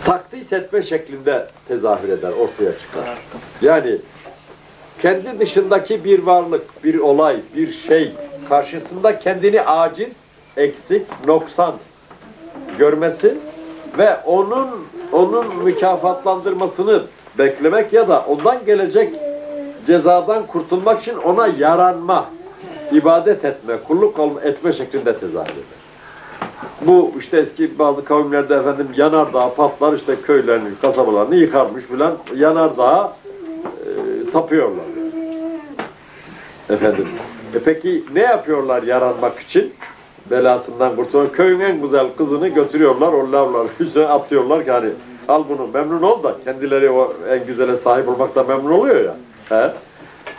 takdis etme şeklinde tezahür eder, ortaya çıkar. Yani kendi dışındaki bir varlık, bir olay, bir şey karşısında kendini aciz eksik, noksan görmesi ve onun onun mükafatlandırmasını beklemek ya da ondan gelecek cezadan kurtulmak için ona yaranma, ibadet etme, kulluk etme şeklinde tezahür eder. Bu işte eski bazı kavimlerde efendim yanardağ patlar işte köylerini, kasabalarını yıkarmış filan yanardağa e, tapıyorlar. Efendim. E peki ne yapıyorlar yaranmak için? Belasından kurtulmak. Köyün en güzel kızını götürüyorlar, o lavlar üzerine atıyorlar ki hani al bunu memnun ol da kendileri o en güzele sahip olmakta memnun oluyor ya. He?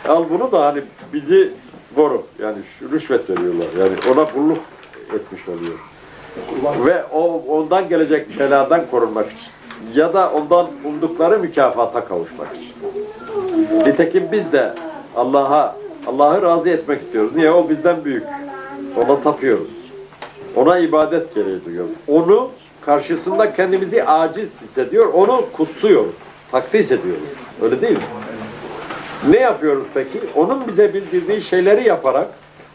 Al bunu da hani bizi koru. Yani rüşvet veriyorlar. Yani ona kulluk etmiş oluyor. Ve o ondan gelecek beladan korunmak için. Ya da ondan umdukları mükafata kavuşmak için. Nitekim biz de Allah'a Allah'ı razı etmek istiyoruz. Niye? O bizden büyük. Ona tapıyoruz. Ona ibadet gereği. Onu karşısında kendimizi aciz hissediyor. Onu kutsuyoruz. Takdis ediyoruz. Öyle değil mi? Ne yapıyoruz peki? Onun bize bildirdiği şeyleri yaparak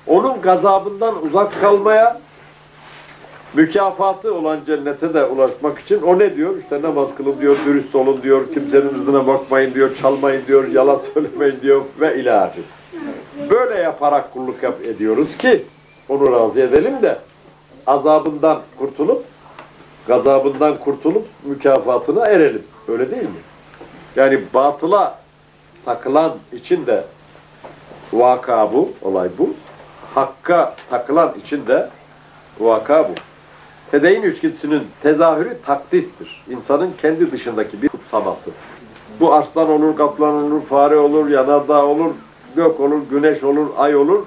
onun gazabından uzak kalmaya mükafatı olan cennete de ulaşmak için o ne diyor? İşte namaz kılın diyor, dürüst olun diyor, kimsenin rızına bakmayın diyor, çalmayın diyor, yalan *laughs* söylemeyin diyor ve ilahi. Böyle yaparak kulluk ediyoruz ki onu razı edelim de azabından kurtulup gazabından kurtulup mükafatına erelim. Öyle değil mi? Yani batıla takılan için de vaka bu, olay bu. Hakka takılan için de vaka bu. Tedeyin üçgüsünün tezahürü takdistir. İnsanın kendi dışındaki bir kutsaması. Bu aslan olur, kaplan olur, fare olur, yanardağ olur, gök olur, güneş olur, ay olur.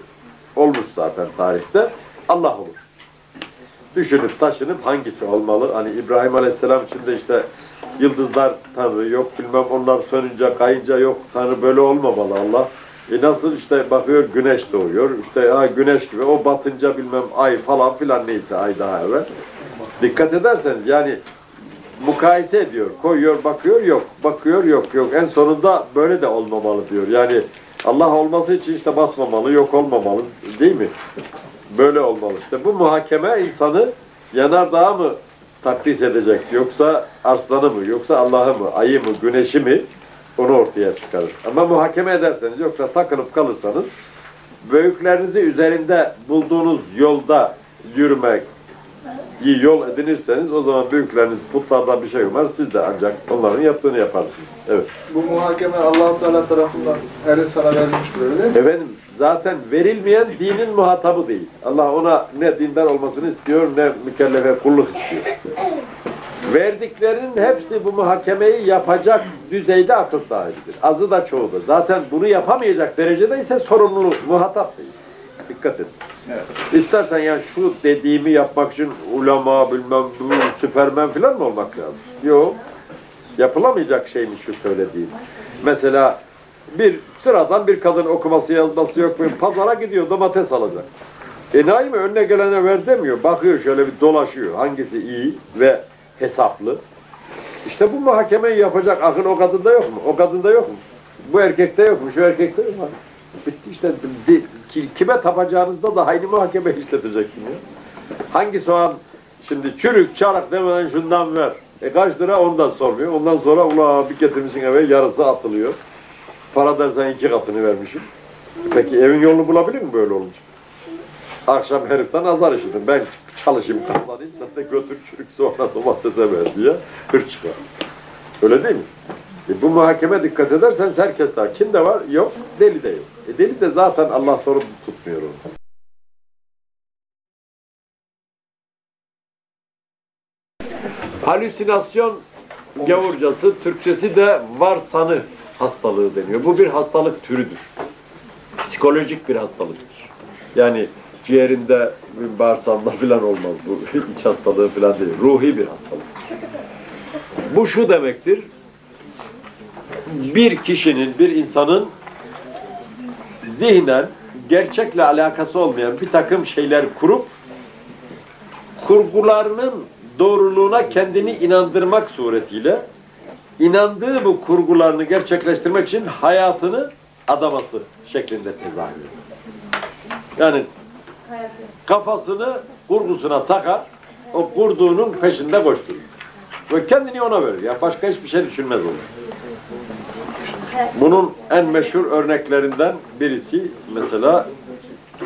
Olmuş zaten tarihte. Allah olur. Düşünüp taşınıp hangisi olmalı? Hani İbrahim Aleyhisselam için de işte yıldızlar Tanrı yok bilmem onlar sönünce kayınca yok Tanrı böyle olmamalı Allah. E nasıl işte bakıyor güneş doğuyor işte ha güneş gibi o batınca bilmem ay falan filan neyse ay daha evvel. Dikkat ederseniz yani mukayese ediyor. Koyuyor bakıyor yok. Bakıyor yok yok. En sonunda böyle de olmamalı diyor. Yani Allah olması için işte basmamalı yok olmamalı değil mi? Böyle olmalı işte. Bu muhakeme insanı yanardağı mı takdis edecek yoksa arslanı mı yoksa Allah'ı mı ayı mı güneşi mi onu ortaya çıkarır. Ama muhakeme ederseniz yoksa takılıp kalırsanız büyüklerinizi üzerinde bulduğunuz yolda yürümek iyi yol edinirseniz o zaman büyükleriniz putlardan bir şey umar siz de ancak onların yaptığını yaparsınız. Evet. Bu muhakeme allah Teala tarafından her insana verilmiş böyle? Efendim zaten verilmeyen dinin muhatabı değil. Allah ona ne dindar olmasını istiyor ne mükellefe kulluk istiyor. Verdiklerinin hepsi bu muhakemeyi yapacak düzeyde akıl sahibidir. Azı da çoğu da. Zaten bunu yapamayacak derecede ise sorumlu muhatap değil. Dikkat edin. İstersen yani şu dediğimi yapmak için ulema bilmem bu süpermen falan mı olmak lazım? Yok. Yapılamayacak şeymiş şu söylediğim. Mesela bir sıradan bir kadın okuması yazması yok mu? Pazara gidiyor domates alacak. Enayi mi önüne gelene ver demiyor. Bakıyor şöyle bir dolaşıyor. Hangisi iyi ve hesaplı. İşte bu muhakemeyi yapacak akıl o kadında yok mu? O kadında yok mu? Bu erkekte yok mu? Şu erkekte yok mu? Bitti işte. Kime tapacağınızda da aynı muhakeme işleteceksin ya. Hangi soğan şimdi çürük çarık demeden şundan ver. E kaç lira ondan sormuyor. Ondan sonra ula bir getirmişsin eve yarısı atılıyor. Para dersen iki katını vermişim. Peki evin yolunu bulabilir mi böyle olunca? Akşam heriften azar işidim. Ben çalışayım kazanayım sen de götür çürük sonra domatese ver diye hır çıkar. Öyle değil mi? E bu muhakeme dikkat edersen herkes var. Kimde var? Yok. Deli de yok. E deli de zaten Allah sorumlu tutmuyor onu. Halüsinasyon gavurcası, Türkçesi de varsanı hastalığı deniyor. Bu bir hastalık türüdür. Psikolojik bir hastalıktır. Yani ciğerinde, bağırsağında falan olmaz bu. *laughs* iç hastalığı falan değil. Ruhi bir hastalık. Bu şu demektir. Bir kişinin, bir insanın zihnen gerçekle alakası olmayan bir takım şeyler kurup kurgularının doğruluğuna kendini inandırmak suretiyle inandığı bu kurgularını gerçekleştirmek için hayatını adaması şeklinde tezahür. Yani kafasını kurgusuna takar, o kurduğunun peşinde koşturur. Ve kendini ona verir. Ya başka hiçbir şey düşünmez olur. Bunun en meşhur örneklerinden birisi mesela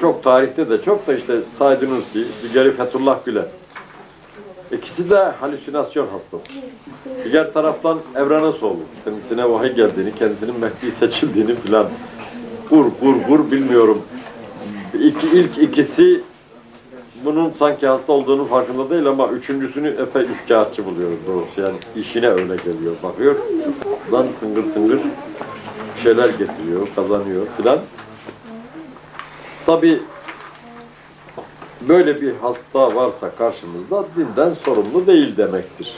çok tarihte de çok da işte Said Nursi, diğeri Fethullah Gülen. İkisi de halüsinasyon hastası. Diğer taraftan Evren Asoğlu. Kendisine vahiy geldiğini, kendisinin Mehdi seçildiğini filan kur kur kur bilmiyorum. İki, ilk ikisi bunun sanki hasta olduğunu farkında değil ama üçüncüsünü epey üçkağıtçı buluyoruz doğrusu. Yani işine öyle geliyor. Bakıyor, lan tıngır tıngır şeyler getiriyor, kazanıyor filan. Tabi böyle bir hasta varsa karşımızda dinden sorumlu değil demektir.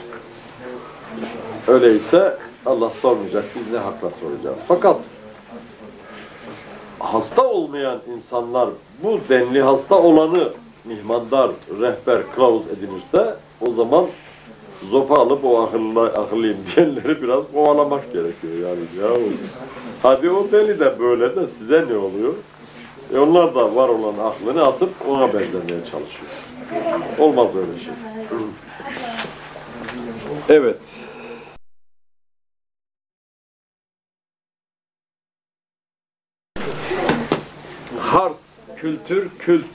Öyleyse Allah sormayacak, biz ne hakla soracağız. Fakat hasta olmayan insanlar bu denli hasta olanı mihmandar, rehber, kılavuz edinirse o zaman zopa alıp o akıllı, akıllıyım diyenleri biraz kovalamak gerekiyor yani. Ya, hadi o deli de böyle de size ne oluyor? E onlar da var olan aklını atıp ona benzemeye çalışıyor. Olmaz öyle şey. Evet. Hars, kültür, kült.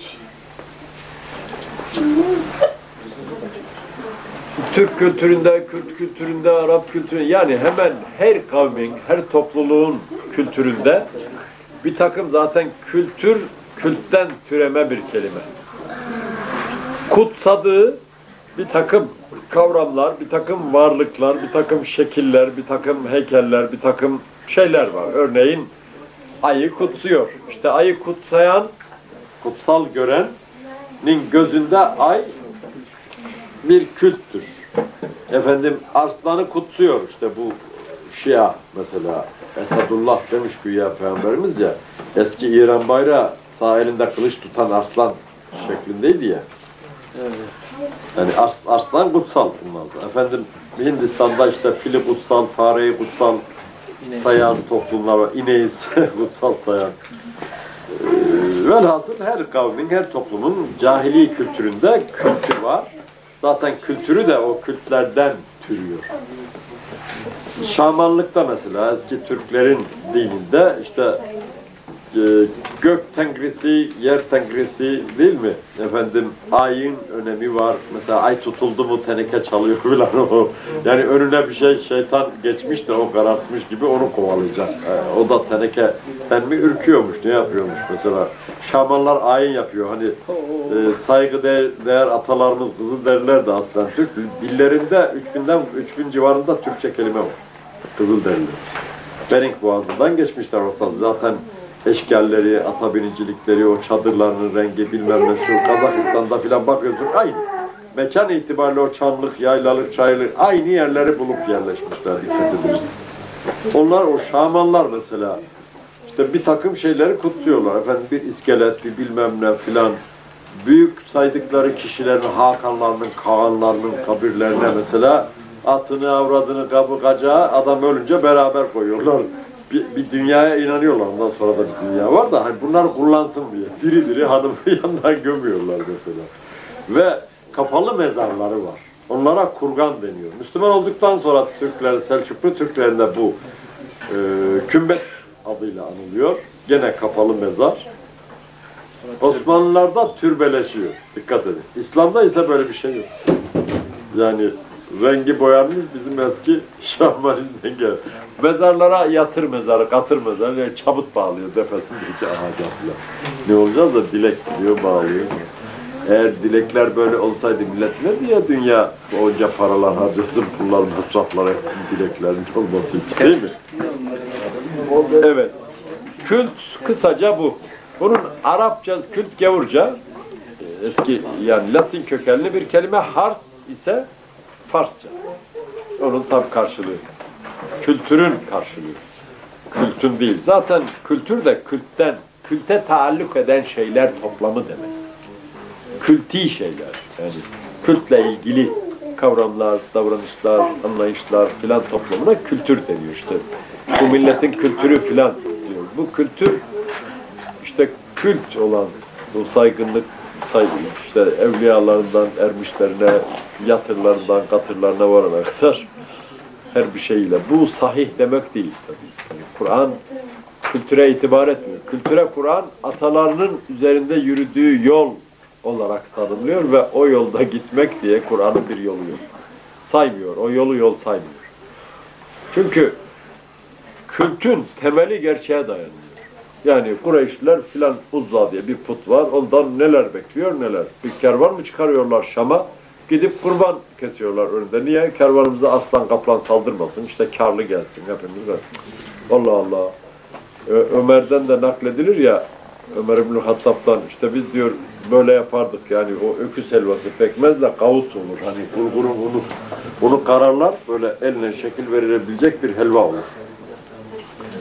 Türk kültüründe, Kürt kültüründe, Arap kültüründe yani hemen her kavmin, her topluluğun kültüründe bir takım zaten kültür, kültten türeme bir kelime. Kutsadığı bir takım kavramlar, bir takım varlıklar, bir takım şekiller, bir takım heykeller, bir takım şeyler var. Örneğin ayı kutsuyor. İşte ayı kutsayan Kutsal görenin gözünde ay bir külttür. Efendim arslanı kutsuyor işte bu Şia mesela. Esadullah demiş güya Peygamberimiz ya. Eski İran bayrağı sağ elinde kılıç tutan arslan şeklindeydi ya. Yani ars, arslan kutsal bunlarda. Efendim Hindistan'da işte fili kutsal, fareyi kutsal sayan toplumlar var. İneği *laughs* kutsal sayan. Ee, Velhasıl her kavmin, her toplumun cahili kültüründe kültür var. Zaten kültürü de o kültlerden türüyor. Şamanlıkta mesela eski Türklerin dininde işte e, gök tengrisi, yer tengrisi değil mi? Efendim ayın önemi var. Mesela ay tutuldu mu teneke çalıyor filan o. Yani önüne bir şey şeytan geçmiş de o karartmış gibi onu kovalayacak. E, o da teneke ten mi ürküyormuş, ne yapıyormuş mesela. Şamanlar ayin yapıyor. Hani e, saygı değer, değer atalarımız kızı derler de aslen Türk. Dillerinde 3000'den 3000 civarında Türkçe kelime var. Kızılderili. Bering Boğazı'ndan geçmişler ortada. Zaten eşkalleri, ata binicilikleri, o çadırlarının rengi bilmem ne şu Kazakistan'da filan bakıyorsun aynı. Mekan itibariyle o çamlık, yaylalık, çaylık aynı yerleri bulup yerleşmişler dikkat edilirse. Onlar o şamanlar mesela işte bir takım şeyleri kutluyorlar. Efendim bir iskelet, bir bilmem ne filan. Büyük saydıkları kişilerin, Hakanlarının, Kağanlarının kabirlerine mesela atını, avradını, kabı, kacağı adam ölünce beraber koyuyorlar. Bir, bir dünyaya inanıyorlar. Ondan sonra da bir dünya var da hani bunlar kullansın diye. Diri diri hanımı *laughs* yandan gömüyorlar mesela. Ve kapalı mezarları var. Onlara kurgan deniyor. Müslüman olduktan sonra Türkler, Selçuklu Türklerinde bu e, kümbet adıyla anılıyor. Gene kapalı mezar. Osmanlılarda türbeleşiyor. Dikkat edin. İslam'da ise böyle bir şey yok. Yani rengi boyanmış bizim eski *laughs* şamanizmden gel. Mezarlara yatır mezarı, katır mezarı, yani çabut bağlıyor defesindeki ağaca falan. Ne olacağız da dilek diyor, bağlıyor. Eğer dilekler böyle olsaydı millet ne diye dünya onca paralar harcasın, pullar, masraflar etsin dileklerin olması için değil mi? Evet. Kült kısaca bu. Bunun Arapça, kült gavurca eski yani Latin kökenli bir kelime hars ise Farsça. Onun tam karşılığı. Kültürün karşılığı. Kültün değil. Zaten kültür de kültten, külte taalluk eden şeyler toplamı demek. Külti şeyler. Yani kültle ilgili kavramlar, davranışlar, anlayışlar filan toplamına kültür deniyor işte. Bu milletin kültürü filan diyor. Bu kültür işte kült olan bu saygınlık say işte evliyalarından ermişlerine, yatırlarından katırlarına varana kadar her bir şeyle. Bu sahih demek değil tabii. Yani Kur'an kültüre itibar etmiyor. Kültüre Kur'an atalarının üzerinde yürüdüğü yol olarak tanımlıyor ve o yolda gitmek diye Kur'an'ın bir yolu yok. Saymıyor. O yolu yol saymıyor. Çünkü kültün temeli gerçeğe dayanıyor. Yani Kureyşliler filan Uzza diye bir put var. Ondan neler bekliyor neler. Bir kervan mı çıkarıyorlar Şam'a? Gidip kurban kesiyorlar önünde. Niye? Kervanımıza aslan kaplan saldırmasın. İşte karlı gelsin hepimiz. de. Allah Allah. Ömer'den de nakledilir ya Ömer İbn Hattab'dan işte biz diyor böyle yapardık yani o öküz helvası pekmezle kavut olur. Hani bulgurun unu, bunu kararlar böyle eline şekil verilebilecek bir helva olur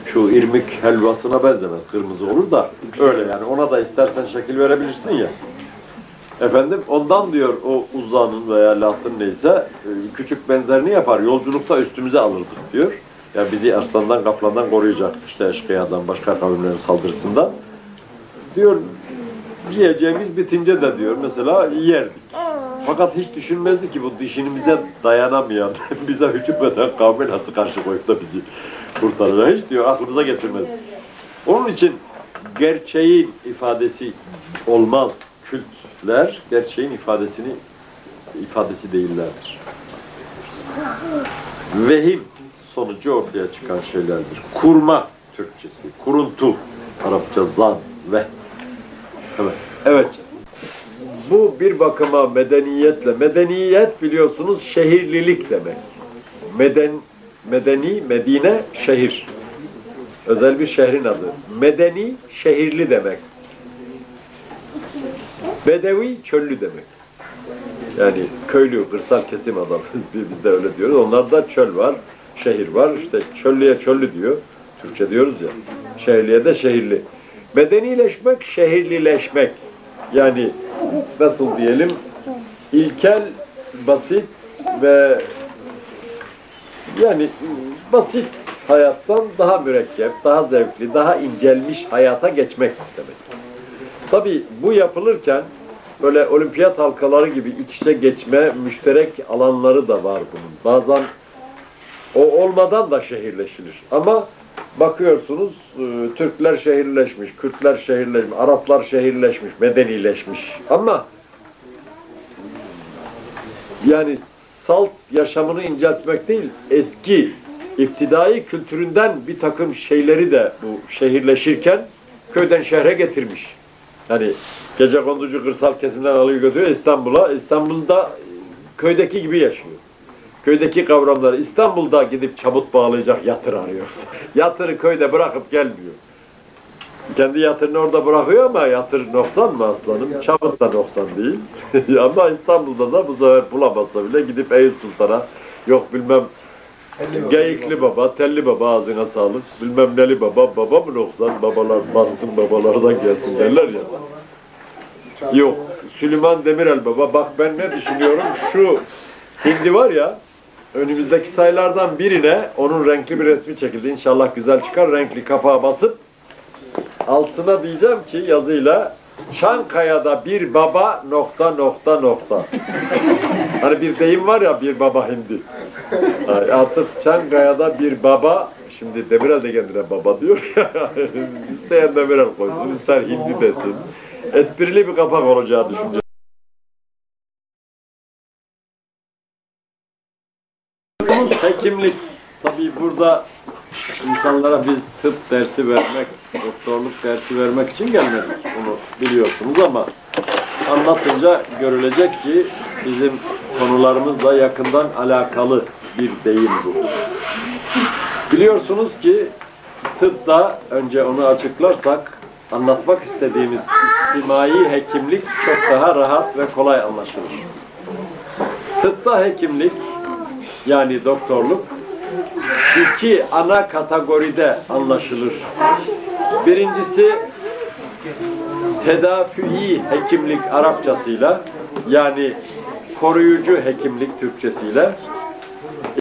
şu irmik helvasına benzemez. Kırmızı olur da öyle yani. Ona da istersen şekil verebilirsin ya. Efendim ondan diyor o uzanın veya latın neyse e, küçük benzerini yapar. Yolculukta üstümüze alırdık diyor. Yani bizi aslandan kaplandan koruyacak işte eşkıyadan başka kavimlerin saldırısından. Diyor yiyeceğimiz bitince de diyor mesela yerdik. Fakat hiç düşünmezdi ki bu dişinimize dayanamayan, bize *laughs* hücum eden kavmi nasıl karşı koyup da bizi kurtaracak. Hiç diyor aklımıza getirmez. Onun için gerçeğin ifadesi olmaz. Kültler gerçeğin ifadesini ifadesi değillerdir. Vehim sonucu ortaya çıkan şeylerdir. Kurma Türkçesi, kuruntu, Arapça zan, ve. Evet. evet. Bu bir bakıma medeniyetle, medeniyet biliyorsunuz şehirlilik demek. Meden, medeni, Medine, şehir. Özel bir şehrin adı. Medeni, şehirli demek. Bedevi, çöllü demek. Yani köylü, kırsal kesim adam. *laughs* Biz de öyle diyoruz. Onlarda çöl var, şehir var. İşte çöllüye çöllü diyor. Türkçe diyoruz ya. Şehirliye de şehirli. Medenileşmek, şehirlileşmek. Yani nasıl diyelim? İlkel, basit ve yani basit hayattan daha mürekkep, daha zevkli, daha incelmiş hayata geçmek demek. Tabii bu yapılırken böyle olimpiyat halkaları gibi iç içe geçme müşterek alanları da var bunun. Bazen o olmadan da şehirleşilir. Ama bakıyorsunuz e, Türkler şehirleşmiş, Kürtler şehirleşmiş, Araplar şehirleşmiş, medenileşmiş. Ama yani salt yaşamını inceltmek değil, eski iftidai kültüründen bir takım şeyleri de bu şehirleşirken köyden şehre getirmiş. Yani gece konducu kırsal kesimden alıyor götürüyor İstanbul'a. İstanbul'da köydeki gibi yaşıyor. Köydeki kavramları İstanbul'da gidip çabut bağlayacak yatır arıyor. *laughs* Yatırı köyde bırakıp gelmiyor. Kendi yatırını orada bırakıyor ama yatır noksan mı aslanım? Çabut da noksan değil. *laughs* ama İstanbul'da da bu sefer bulamazsa bile gidip Eyüp Sultan'a yok bilmem Geyikli baba, telli baba ağzına sağlık. Bilmem neli baba, baba mı noksan? Babalar batsın babalardan gelsin derler ya. Yok. Süleyman Demirel baba. Bak ben ne düşünüyorum? Şu hindi var ya, önümüzdeki sayılardan birine onun renkli bir resmi çekildi. İnşallah güzel çıkar. Renkli kapağa basıp altına diyeceğim ki yazıyla Çankaya'da bir baba nokta nokta nokta. Hani bir deyim var ya bir baba hindi. Artık Çankaya'da bir baba, şimdi Demirel de kendine baba diyor ya, *laughs* isteyen Demirel koysun, ister hindi desin. Esprili bir kapak olacağı düşünüyorum. Hekimlik, tabii burada insanlara biz tıp dersi vermek, doktorluk dersi vermek için gelmedik. Bunu biliyorsunuz ama anlatınca görülecek ki bizim konularımızla yakından alakalı bir deyim bu. Biliyorsunuz ki tıpta önce onu açıklarsak anlatmak istediğimiz içtimai hekimlik çok daha rahat ve kolay anlaşılır. Tıpta hekimlik yani doktorluk iki ana kategoride anlaşılır. Birincisi tedafii hekimlik Arapçasıyla yani koruyucu hekimlik Türkçesiyle